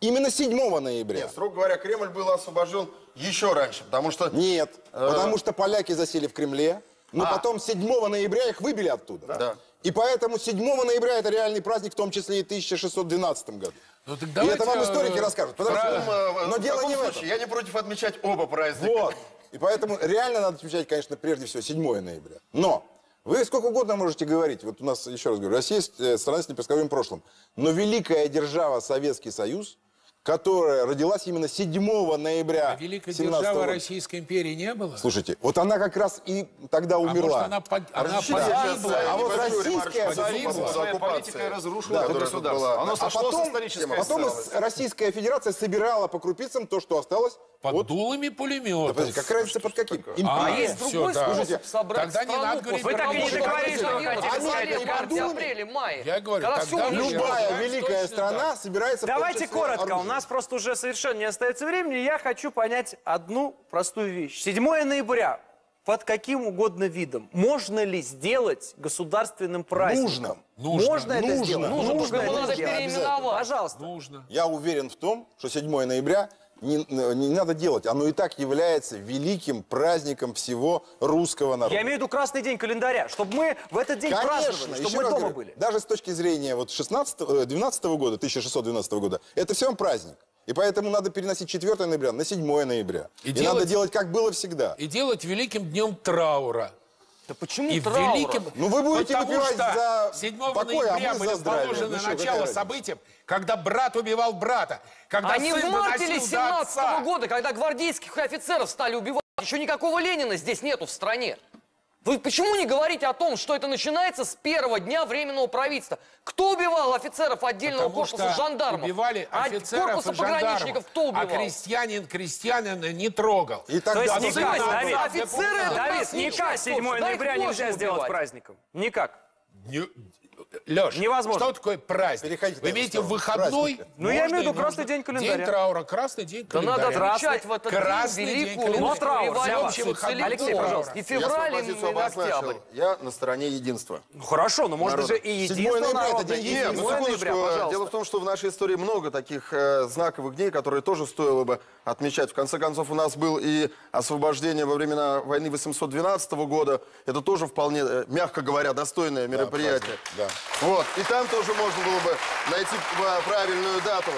именно 7 ноября. Нет, строго говоря, Кремль был освобожден еще раньше, потому что... Нет, потому что поляки засели в Кремле, но А. потом 7 ноября их выбили оттуда. Да. И поэтому 7 ноября это реальный праздник, в том числе и в 1612 году. Ну, так и это вам историки э, расскажут. Потому про- что- Э, но в дело не в этом. случае, я не против отмечать оба праздника. Вот. И поэтому реально надо отмечать, конечно, прежде всего 7 ноября. Но вы сколько угодно можете говорить. Вот у нас, еще раз говорю, Россия э, страна с непредсказуемым прошлым. Но великая держава Советский Союз, которая родилась именно 7 ноября А Великой 17 державы года. Российской империи не было? Слушайте, вот она как раз и тогда а может, умерла. она, под- она погибла? э, А вот российская Своей оккупацией. политикой разрушила Да, государство. была. Оно А потом, потом Российская Федерация собирала по крупицам то, что осталось. Под Вот. дулами Да, пулеметов. подождите, какая разница под каким? А, Империя. Есть другой да. способ Слушайте, собрать тогда не надо говорить Вы так и не договорились, что вы в феврале, сказать. марте, Подумали. апреле, мае. Я говорю, когда все любая великая точно страна собирается в Давайте коротко, у оружием. Нас просто уже совершенно не остается времени. Я хочу понять одну простую вещь. 7 ноября под каким угодно видом можно ли сделать государственным праздником? Нужно. Можно это Нужно. сделать? Нужно, Нужно только это надо сделать. Пожалуйста. Нужно. Я уверен в том, что 7 ноября не, не надо делать. Оно и так является великим праздником всего русского народа. Я имею в виду красный день календаря, чтобы мы в этот день Конечно, праздновали, еще чтобы мы раз дома говорю, были. Даже с точки зрения вот 16, 12 года, 1612 года, это все праздник. И поэтому надо переносить 4 ноября на 7 ноября. И И, делать- надо делать, как было всегда. И делать великим днем траура. Да почему И траура? великим... Ну, вы будете Потому выпивать что за 7 покой, а ноября мы были за здравие. положены Ну начало событиям, когда брат убивал брата, когда Они сын в марте или доносил до 17 отца. года, когда гвардейских офицеров стали убивать. Еще никакого Ленина здесь нету в стране. Вы почему не говорите о том, что это начинается с первого дня Временного правительства? Кто убивал офицеров отдельного Потому корпуса что жандармов? убивали А офицеров корпуса и пограничников кто а убивал? крестьянин крестьянина не трогал. И То тогда есть А никак, Давид, отца, офицеры Давид, никак 7 слушай, да их ноября нельзя сделать убивать. праздником. Никак. Леш, Невозможно. что такое праздник? Переходите Вы имеете выходной? Праздники. Ну, я имею в виду и красный день календаря. День траура, красный день Да календаря. надо отмечать в этот Красный день день великую календаря. Ну, траур. Алексей, пожалуйста. И Я февраль, и позицию октябрь. Я на стороне единства. Ну, хорошо, но можно Народа. же и 7 единство ноября это день и единства. 7 Нет, ну ноября, секундочку. пожалуйста. Дело в том, что в нашей истории много таких э, знаковых дней, которые тоже стоило бы отмечать. В конце концов, у нас был и освобождение во времена войны 812 года. Это тоже вполне, э, мягко говоря, достойное мероприятие. праздник, Вот. И там тоже можно было бы найти э, правильную дату.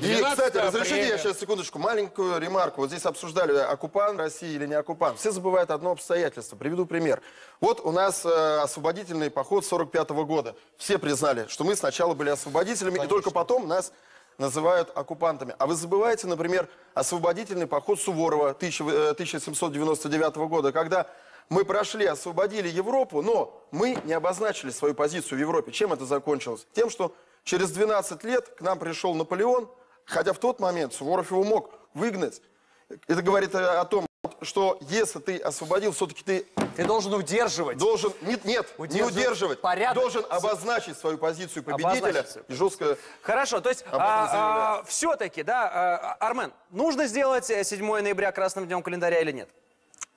И, 12 кстати, разрешите апреля. я сейчас секундочку маленькую ремарку. Вот здесь обсуждали, оккупант России или не оккупант. Все забывают одно обстоятельство. Приведу пример. Вот у нас э, освободительный поход 45 года. Все признали, что мы сначала были освободителями, и только потом нас называют оккупантами. А вы забываете, например, освободительный поход Суворова 1000, э, 1799 года, когда мы прошли, освободили Европу, но мы не обозначили свою позицию в Европе. Чем это закончилось? Тем, что через 12 лет к нам пришел Наполеон, хотя в тот момент Суворов его мог выгнать. Это говорит о, том, что если ты освободил, все-таки ты... Ты должен удерживать. Должен, нет, нет, не Удерживать удерживать. порядок. Должен обозначить свою позицию победителя Обозначить и жестко Хорошо, то есть этом заявлять. все-таки, да, а, Армен, нужно сделать э, 7 ноября красным днем календаря или нет?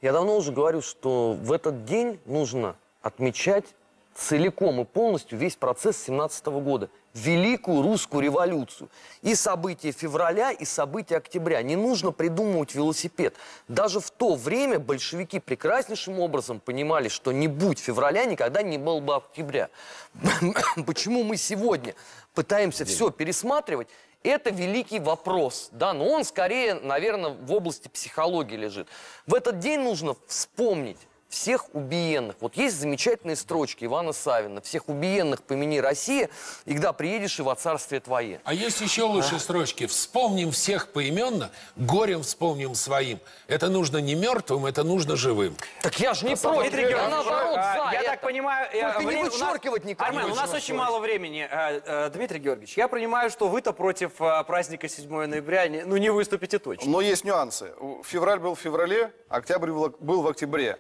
Я давно уже говорю, что в этот день нужно отмечать целиком и полностью весь процесс 17 года. Великую русскую революцию. И события февраля, и события октября. Не нужно придумывать велосипед. Даже в то время большевики прекраснейшим образом понимали, что не будь февраля, никогда не было бы октября. *coughs* Почему мы сегодня пытаемся все пересматривать? Это великий вопрос, да, но он скорее, наверное, в области психологии лежит. В этот день нужно вспомнить всех убиенных. Вот есть замечательные строчки Ивана Савина. «Всех убиенных помяни Россия, и когда приедешь и во царствие твое». А есть еще лучшие строчки. Вспомним всех поименно, горем вспомним своим. Это нужно не мертвым, это нужно живым. Так я же не Дмитрий против, я Георгиевич, наоборот а, за я это. так понимаю... э, Только не время нас- вычеркивать никого. Армен, у нас очень мало времени. Э, э, Дмитрий Георгиевич, я понимаю, что вы-то против праздника 7 ноября, не- ну не выступите точно. Но есть нюансы. Февраль был в феврале, октябрь был в октябре.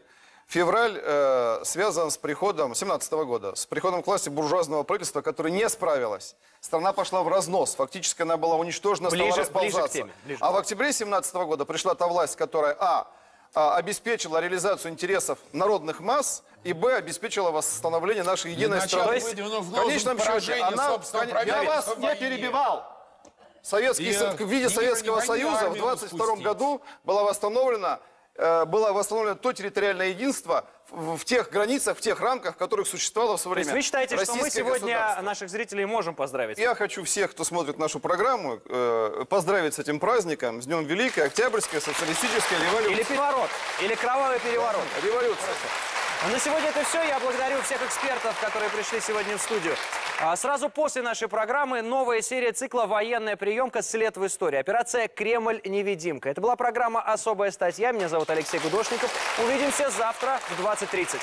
Февраль э, связан с приходом 17 года, с приходом к власти буржуазного правительства, которое не справилось. Страна пошла в разнос, фактически она была уничтожена, Ближе- стала ближе к расползаться. теме, ближе. А в октябре 17 года пришла та власть, которая, а, а, обеспечила реализацию интересов народных масс, и, б, обеспечила восстановление нашей единой Иначе страны. в конечном счете, она... Я вас не перебивал. Советский, И, в виде и Советского Союза в армию 22 распустить. году была восстановлена было восстановлено то территориальное единство в, тех границах, в тех рамках, в которых существовало в свое То есть время. вы считаете, что мы сегодня наших зрителей можем поздравить? Я хочу всех, кто смотрит нашу программу, э, поздравить с этим праздником, с Днем Великой Октябрьской социалистической революции. Или переворот, или кровавый переворот. Революция. А на сегодня это все. Я благодарю всех экспертов, которые пришли сегодня в студию. А Сразу после нашей программы новая серия цикла «Военная приемка. След в истории». Операция «Кремль-невидимка». Это была программа «Особая статья». Меня зовут Алексей Гудошников. Увидимся завтра в 20.30.